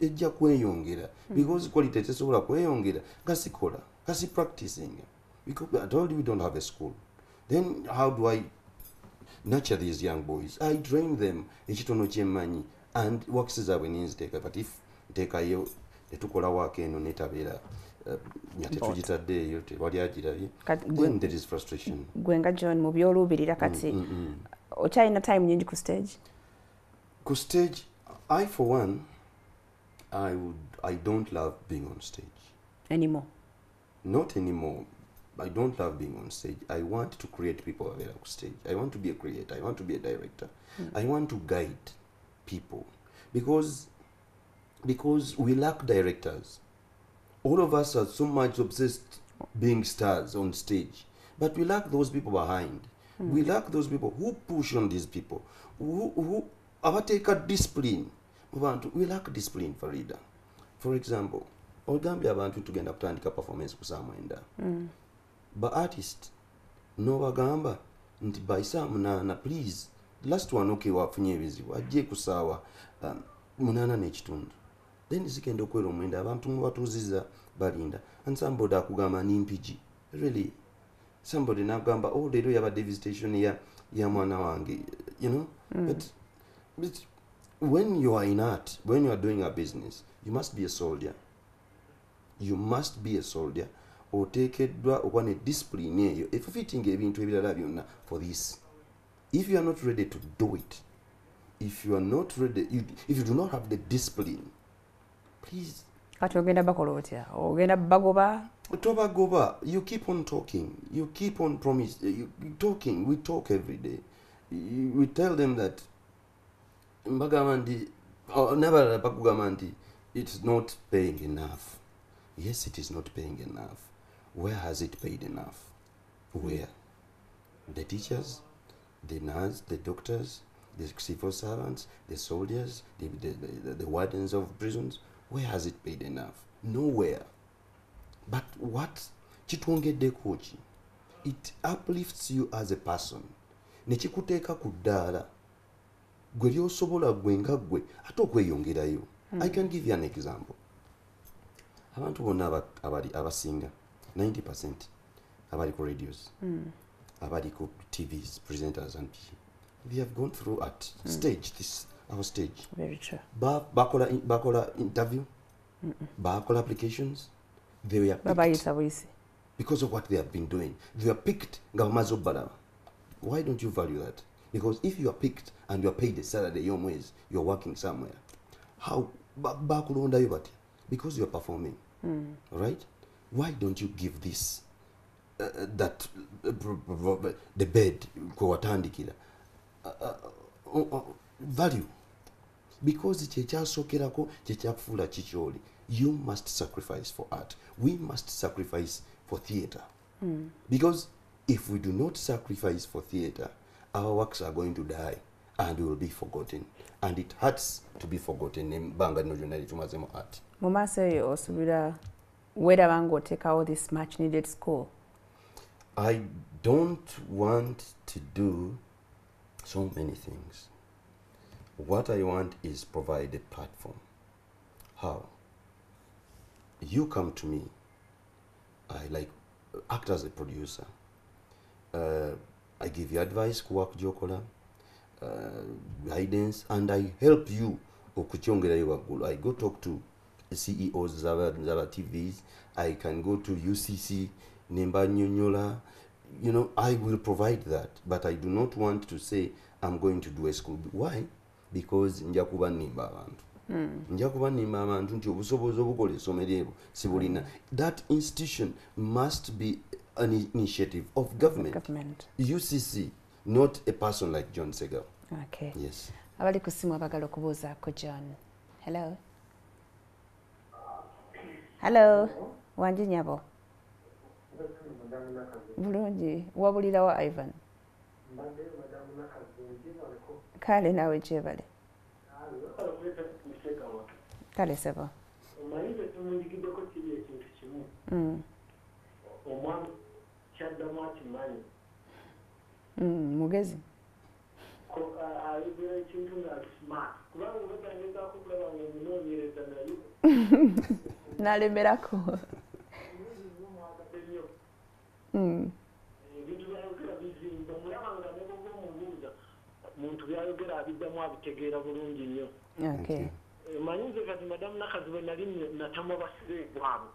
ejja kweyongera. Because quality tesobola kweyongera nga sikola nga si practicing. Because i told you we don't have a school. Then how do i nurture these young boys? I train them. Ekitono kyemmanyi. And works zaabwe ninziteeka but if nteekayo netukola waaka eno netabeera uh, nga tetugitaddeeyo tewali agirabye there is frustration. gwe nga john mu byoluubirira kati Mm, mm. okyalina time nyingi ku stage ku stage i for one i would i don't love being on stage. Anymore? Not anymore. I don't love being on stage. I want to create people ku stage. I want to be a creator. I want to be a director. Hmm. I want to guide people. Because because we lack directors. All of us are so much obsessed being stars on stage. But we lack those people behind. We hmm. lack those people who push on these people. Who, who abateeka discipline. Mu bantu we lack discipline farida for example ogambye abantu tugenda kutandika performance ku saa mwenda ba artist nobagamba nti by saa munaana please last one okay wafunye ebizibu ajje ku saawa um, munaana n'ekitundu then zigenda okwera omwenda abantu mubatuuziza balinda. And somebody akugamba nimpigi really? Somebody nagamba oh leero yabadde visitation ya, ya mwana wange you know? But, but when you are in art when you are doing a business you must be a soldier. You must be a soldier. Oteekeddwa okuba ne discipline eyo. Efufitting ebintu ebirala byonna for this. If you are not ready to do it if you are not ready you, if you do not have the discipline please. Kati ogenda bakola otya? Ogenda bagoba? Tobagoba. You keep on talking. You keep on promise you, you talking. We talk every day. You, we tell them that mbagamba nti oh, n'abalala it's not paying enough. Yes it is not paying enough. Where has it paid enough? Where? The teachers the nurse the doctors the civil servants the soldiers the, the, the, the wardens of prisons. Where has it paid enough? Nowhere. But what kitwongeddeko ki it uplifts you as a person. Nekikuteeka ku ddaala gwe lyosobola gwe nga gwe ate okweyongerayo. I can give you an example. Abantu bonna abali abasinga 90 percent abali ku radios abali ku tvs presenters and they have gone through at stage this our stage. Very true. Ba, bakola, bakola interview bakola applications they were picked babayisa buyisi because of what they have been doing. They were picked nga bamaze obbalaba. Why don't you value that because if you are picked and you are paid a salary y'omwezi you are working somewhere how ba- bakulondayo because you are performing. Mm. right why don't you give this uh, uh, that uh, the bed kwe watandikira uh, uh, uh, uh, value. Because kyekyasookerako kyekyakufuula kikyoli you must sacrifice for art. We must sacrifice for theatre because if we do not sacrifice for theatre our works are going to die and will be forgotten and it hurts to be forgotten embanga lino lyonna litumazemu art mu maaso eyo osuubira weeraba ng'oteekawo this much needed school I don't want to do so many things. What I want is provide a platform. How? You come to me. I like act as a producer. Uh, I give you advice, kuwak jokola, uh, guidance, and I help you okukyongerayo waggulu. I go talk to CEOs zaba, zaba TVs. I can go to UCC, nimba nyonyola. You know, I will provide that, but I do not want to say I'm going to do a school. Why? Because nja kuba nimba abantu. nja kuba nimba abantu nti obusobozi obukola essomero sibulina that institution must be an initiative of government. Government. Ucc not a person like john segal. Okay. Yes. Abali ku ssimu abagala okubuuzaako john. Hello. Hello. Wanji nyabo. Bulungi wabulirawo ivan. Kale nawe gyebale kale sebo. Omanyi tetumundikiddeko kiri ekintu kimu omwami kyaddamu akimanyi mm, mugezi ayogera ekintu nga smart. Kubanga obatandikako okulaba nga omunoonyereza naye nalemerako nnyo Mm, ebintu byayogera bizimba mulaba nga nebova omubuuza muntu byayogera abiddamu abitegeera bulungi nnyo Eh, manyi nze kati madamu nakazi bwe nali natamwa basireegwabo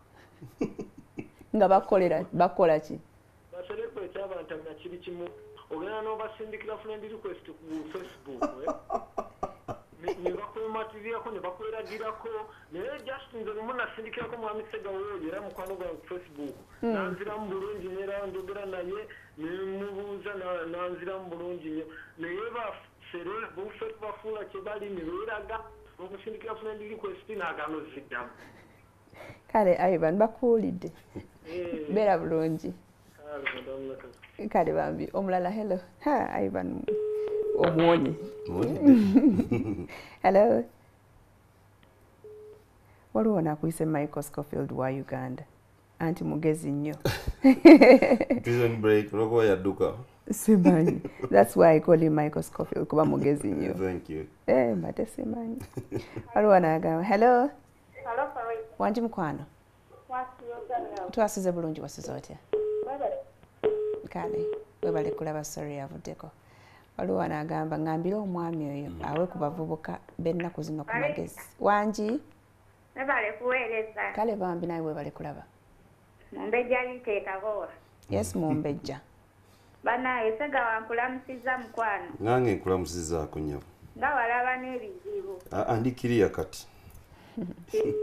nga bakolera bakola ki ogenda n'obasindikira friend request ku facebook eh? Ne- bakwematirirako ne bakweragirako naye just nze lumu nasindikirako mwami segawoyo era mukwano gwange ku facebook nanziramu bulungi neera njogera naye nemubuuza na- nanziramu bulungi nnyo. Naye bafere bufe tubafuula kye bali ne beeraga okusindikira friend request naagano ziddamu kale ivan bakuwulidde. Eh, beera bulungi madamu bambi omulala hello. Ha aiban omwonye hello. Waliwo nakuyise michael scofield wa uganda. Anti mugezi nnyo. Prison break olwokuba yadduka simanyi thats why i call him michael scofield kuba mugezi nnyo. Thank you. Eh, mbadde simanyi waliwo nagamba hello. Wangi mukwano What's your twasize bulungi wasize otya kale webale kulaba sorry yavuddeko waliwo anagamba ngambire omwami oyo awe ku bavubuka b'ennaku zino ku magezi. Wangi? Kale bambi nawe webale kulaba. Mumbejja liteekawo yes mumbejja. Banaye sega wankulamusiza mukwano? Nange nkulamusizaako nyabo nga walaba n'ebizibu. Andikiriya kati.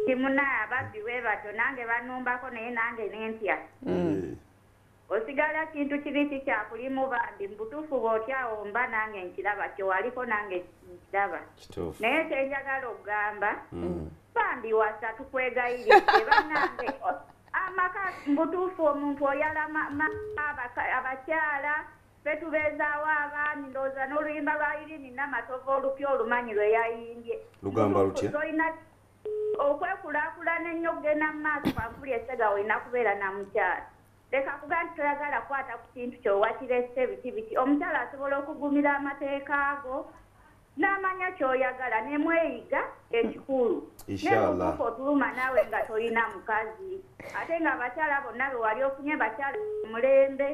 Kimuna ababbi bwe batyo. Nange banumbako naye nange nentya Eh, osigala kintu kiri kikyakulimu bambi mubutuufu bw'otyawo mba nange nkiraba kyewaliko nange nkiraba. Naye kyenjagala okugamba bambi wasa tukwegayiridde bannange. O- amaka mbutuufu omuntu oyala ma- ma- abaka- abakyala fe tubeezaawo abaami ndowooza n'oluyimba lwa irini namatovu olupya olumanyi lwe yayimbye. Lugamba lutya? okwekulaakulana ennyo okugenda mu maaso kwamfuli esega olina kubeera na mukyala leka kuga nti toyagala kukwata ku kintu kyowakirese biki biki? Omukyala asobola okugumira amateeka ago n'amanya kyoyagala nemweyiga ekikulu. Inshallah. nebutuufu otuluma naawe nga tolina mukazi. Ate nga abakyala bonna be wali ofunye bakyala mulembe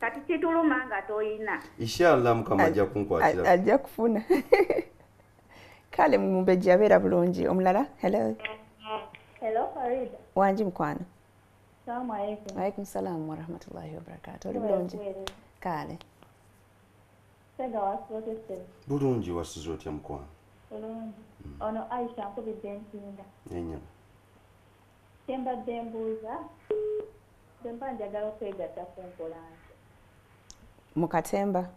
kati kituluma nga toyina inshallah mukama ajja kunkwatira. ajja kufuna. Kale mumbejja abeera bulungi. Omulala hello? Hello farida. Wangi mukwano salamu alaikum. Waalaikum salaamu warahmatullahi wabarakatu oli bulungi kale. Sega wasotese bulungi wasiza otya mukwano bulungi ono aisha nkubidde ensinda enyama kyembadde mbuuza bwemba njagala okwegatta ku nkola nti mu katemba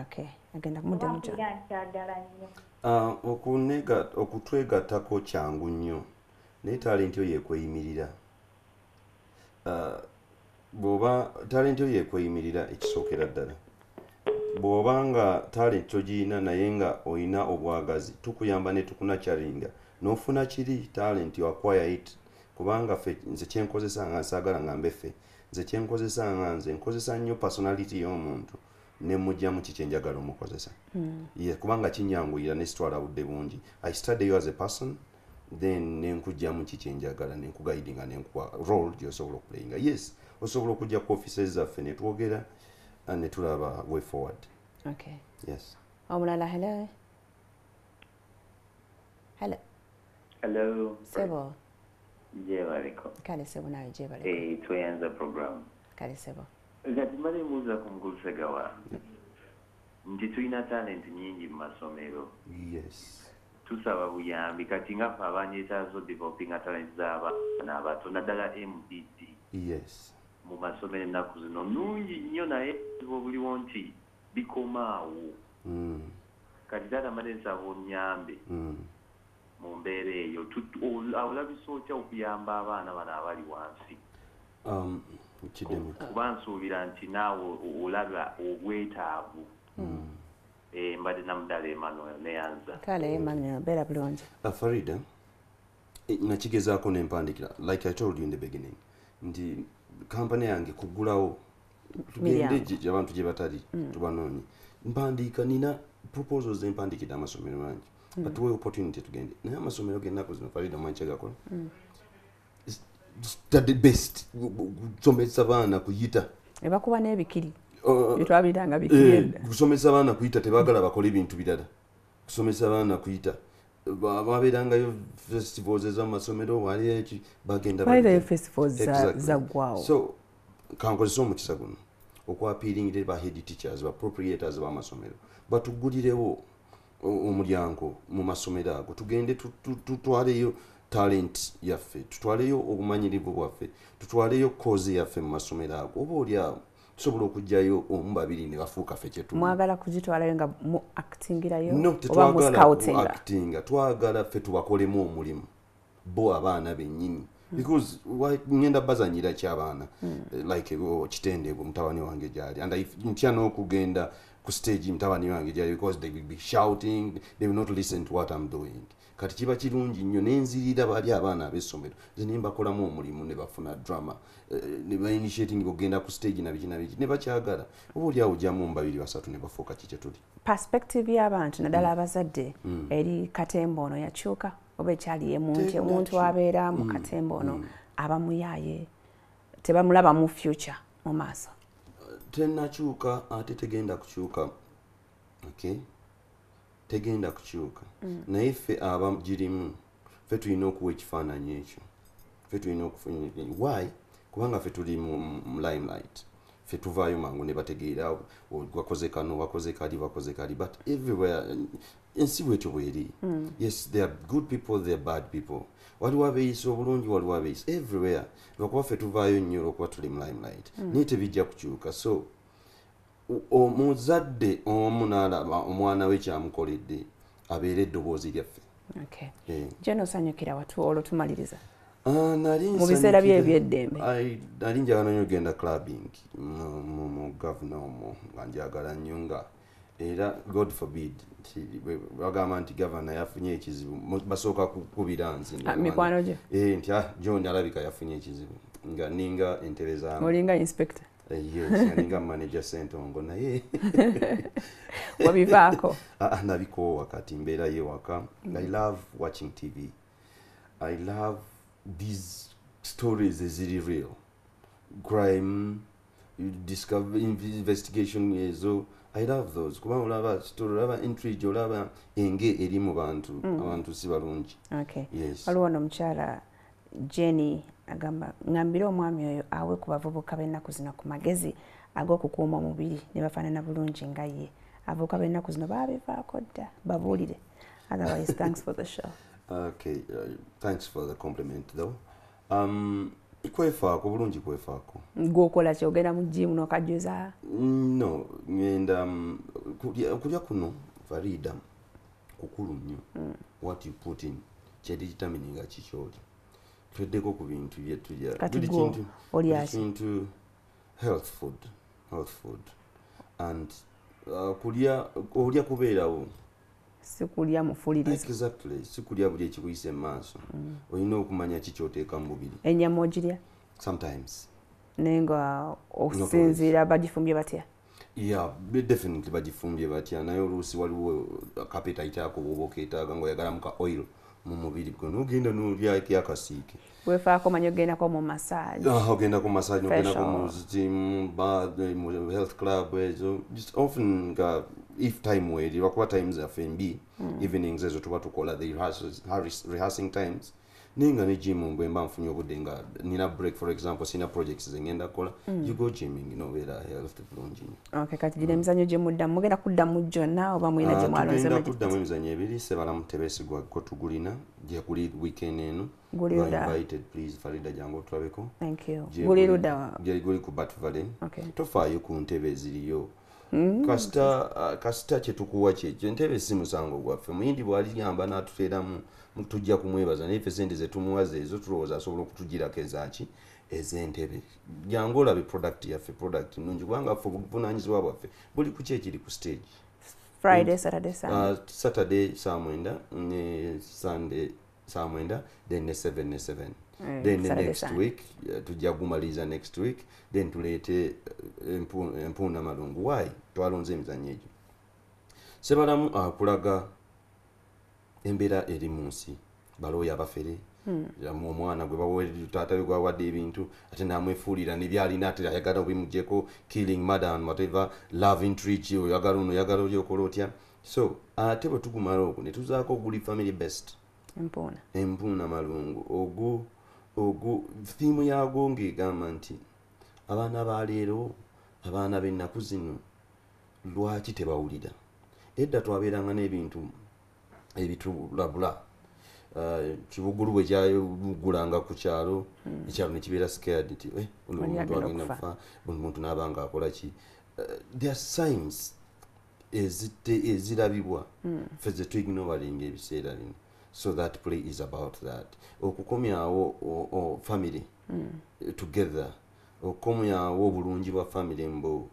okay agenda kumudde nnyo? Ah, okunega okutwegattako kyangu nnyo naye talenti yo yekweyimirira Ah, bw'oba talenti yo yekweyimirira ekisookera ddala bw'oba nga talenti togiyina naye nga oyina obwagazi tukuyamba ne tukunakyalinga n'ofuna kiri talenti acquire it. Kubanga ffe nze kyenkozesa nga nsaagala ngambe ffe nze kyenkozesa nga nze nkozesa nnyo personality y'omuntu ne mujjamu ki kyenjagala omukozesa. Ye kubanga kinyanguyira ne sitwala budde bungi. I study you as a person then nenkugjamu ki kyenjagala nenkugaidinga nenkuwa role gyosobola okulayinga yes osobola okujja ku offices zaffe netwogera uh, ne tulaba way forward. Okay. Yes. Omulala hello? Hello? Hello. sebo? Gyebaliko. kale sebo nawe gyebale Eh, tweyanza program. kale sebo. Kati mbale mbuuza ku mukulusegawa nti tulina talent nyingi mu masomero. Yes tusaba buyambi. Kati nga ffe abanyeetaazo developinga talent z'abaana abato naddala mdd yes. Mu masomero ennaku zino nungi nnyo naye buliwo nti bikomaawo. Mm. kati taata mbadde nsaba onyambe Mm. mu mbeera eyo. Olabisa otya okuyamba abaana bano abali wansi? Um, kuba nsuubira nti naawe olaba obwetaavu. Eh, mbadde namuddala emmanuel neyanza kale emmanuel beera bulungi. Uh, farida eh, nakigezaako nempandikira like i told you in the beginning nti kampani yange kugulawo tugende abantu gye batali tubanoonye. Mpandiika nina proposals zempandikira amasomero mangi batuwe opportunity tugende. Naye amasomero gennaku zino farida mwanki gakola? Tadde best kusomesa baana kuyita ebakuba n'ebikiri byetwabiranga Eh, bikiri kusomesa abaana kuyita tebaagala bakole ebintu birala. Kusomesa abaana kuyita babeerangayo festivals ezamasomero waliyo eki bagenda Waliyo bajja. festivals zaggwawo. so kankozesa omukisa guno okwapiringire ba head teachers ba propriators b'amasomero. Batugulirewo omulyango mu masomero ago. Tugende tu- tu- tutwaleyo talent yaffe tutwaleyo obumanyirivu bwaffe tutwaleyo kozi yaffe mu masomero ago. Oba oli awo tusobola okugjayo omu babiri ne bafuuka ffe kyetuli mwagala kugitwalayo nga mu actingirayo no oba mu tetwagala scoutinga. actinga twagala ffe tubakolemu omulimu bo abaana bennyini. Because wa- ngenda bazanyira ki abaana? Eh, like kitendebwe mutabani wange gyali. And ntya n'okugenda ku stage mutabani wange gyali because they will be shouting they will not listen to what i'm doing kati kiba kirungi nnyo nenzirira bali abaana ab'essomero. Ze ne mbakolamu omulimu ne bafuna drama eh, ne bainitiating okugenda ku stage nabiki nabiki ne bakyagala. Oba oli awo gyamu mu babiri basatu ne bafuuka ki kyetuli perspective y'abantu naddala abazadde eri katemba ono yakyuka oba ekyali emu nti omuntu abeera mu katemba ono abamuyaaye tebamulaba mu future mu maaso. Tenakyuka ate tegenda kukyuka. Okay tegenda kukyuka. Naye ffe abagirimu ffe tulina okuwa ekifaananyi ekyo. Ffe tulina okufuna why? Kubanga ffe tuli mu limelight. Ffe tuvaayo mangu ne bategeera "Oh, wakoze kano wakoze kali wakoze kali but everywhere ensi bwetyo bweri yes there are good people there are bad people. Waliwo abeeyisa obulungi waliwo abeeyisa everywhere. Lwakuba ffe tuvaayo nnyo olwokuba tuli mu limelight. Naye tebijja kukyuka. So omuzadde omu n'alaba omwana we kyamukoledde abeere eddoboozi lyaffe okay. Eh. gye nosanyukira watu olwo tumaliriza Ah, Mu biseera bye nsanyukira- eby'eddembe. Ai, nali njagala nnyo ogenda clubbing mu- gavana omwo nga njagala nnyo nga era god forbid bagamba nti gavana yafunye ekizibu basooka kukubira nze Ah, mikwano gye? Eh, nti ah, john alabika yafunye ekizibu nga ninga entebe zaamu olinga inspector ninga manager sentongo naye. Wabivaako? Ah, ah, nabikoowa kati mbeerayo ewaka i love watching tv i love these stories eziri real? Crime discover investigation ezo. I love those. Kuba olaba story olaba intrigue olaba enge eri mu bantu. Abantu si balungi. Okay. waliwo ono omukyala jenny agamba ŋambire omwami oyo awe ku bavubuka b'ennaku zino ku magezi ag'okukuuma omubiri ne bafaanana bulungi nga ye. Abavubuka b'ennaku zino baabivaako dda babuulire. Otherwise thanks for the show. Okay uh, thanks for the compliment though. Um, kwefaako bulungi kwefaako? Gwokola ki? Ogenda mu jimu n'okajjuza? No ngenda mm, kulya kulya kuno farida kukulu nnyo. What you put in kyedi kitamininga kikyoli tweddeko ku bintu byetulya Kati Buli gwo kintu- olya buli ki? kintu health food health food. And uh, kulya olya kubeerawo? Sikulya mufuliriza exactly sikulya buli ekikuyisa emaaso olina okumanya kikyoteeka mu mubiri? Ennyama ogirya? Sometimes. Naye nga okusinziira bagifumbye batya? Be- definitely bagifumbye batya. Naye oluusi waliwo kapetayitaako bwoba okeetaaga ngaoyagala muka oil mu mubiri gwe nogenda nolyako akasiike? Weefaako manyi ogendako mu massage. Ah, ogenda ku massage nogendako Facial. mu steam bath, eh, mu health club ezo. Just often nga if time weri lwakuba times zaffe mbi evenings ezo tuba tukola the rehearsals- rehears- rehearsing times naye nga ne gym bwe mba nfunye obudde nga nina break for example sina projects zengenda kukola. You go gymming nobeera health bulungi okay kati gira emizanyo gye muddamu mugenda kuddamu gyonna oba mulina Ah, mwalonze tugenda mu kuddamu emizanyo ebiri sebalamu tebesigwa ko tugulina gyekuli weekend eno. Guli luda? farida jangu otulabeko. Thank you. Gye guli ku bat valen Okay. tofaayo ku ntebe eziriyo kasita ah, kasita kyetukuwa kyekyo entebe si musango gwaffe. Muyindi bwaliyamba n'atuteeramu mu- tujja kumwebaza naye ffe sente zetumuwaza ezo tulowooza asobola okutugirako ezaki ez'entebe. Jangu olabe product yaffe product nungi kubanga ffe obuvunanyizibwa bwaffe buli ku ki ekiri ku stage. Friday saturday sunday. Uh, saturday saa mwenda ne sunday saa mwenda then ne 7 ne 7 Mm, then ne Saturday, next week uh, tujja kumaliriza next week then tuleete empu- empunda malungu. Why? Twalonze emizanyo egyo. Sebalamu akulaga embeera eri mu nsi balooya bafere Yamu omwana gwe baweerera taata we gwawadde ebintu ate namwefuulira nebyalina ate ayagala obimugyeko killing and whatever love intrigue oyagala ono oyagala oli okola otya. So ate bwe tugumala ogwo ne tuzaako oguli family best. Empuuna malungu. Ogwo ogwo thiimu yaagwo ng'egamba nti abaana baleero abaana b'ennaku zino lwaki tebawulira? Edda twabeeranga n'ebintu ebitulabula. Uh, kibugulu bwe kyabugulanga ku kyalo ekyalo nekibeera scared nti "Eh, ono Oli omuntu agenda agenda okufa." kufa buli muntu naaba nga akola ki? Uh, there signs ezite- ezirabibwa ffe ze tuignoringa ebiseera bino so that play is about that. Okukomyawo family eh, together. Okukomyawo obulungi bwa family mbu.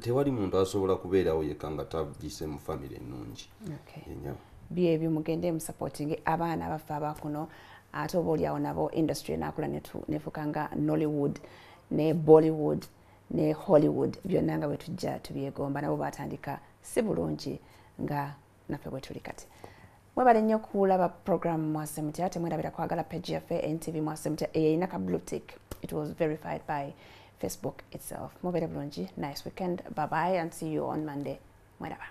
Tewali muntu asobola kubeerawo yekka nga tavise mu family ennungi. Byebyo mugende musupporting abaana baffe abakuno ate oba oliawo nabo industry enakula netu- nefuuka nga nollywood ne bollywood ne hollywood byonna nga bwe tujja tubyegomba nabo batandika si bulungi nga naffe bwe tuli kati mwebale nnyo kulaba program mwasemutya temwerabira kwagala page yaffe ntv mwasemutya eyerina ka bluetick it was verified by facebook itself. Mubere bulungi nice weekend. Bye bye and see you on monday. Mweraba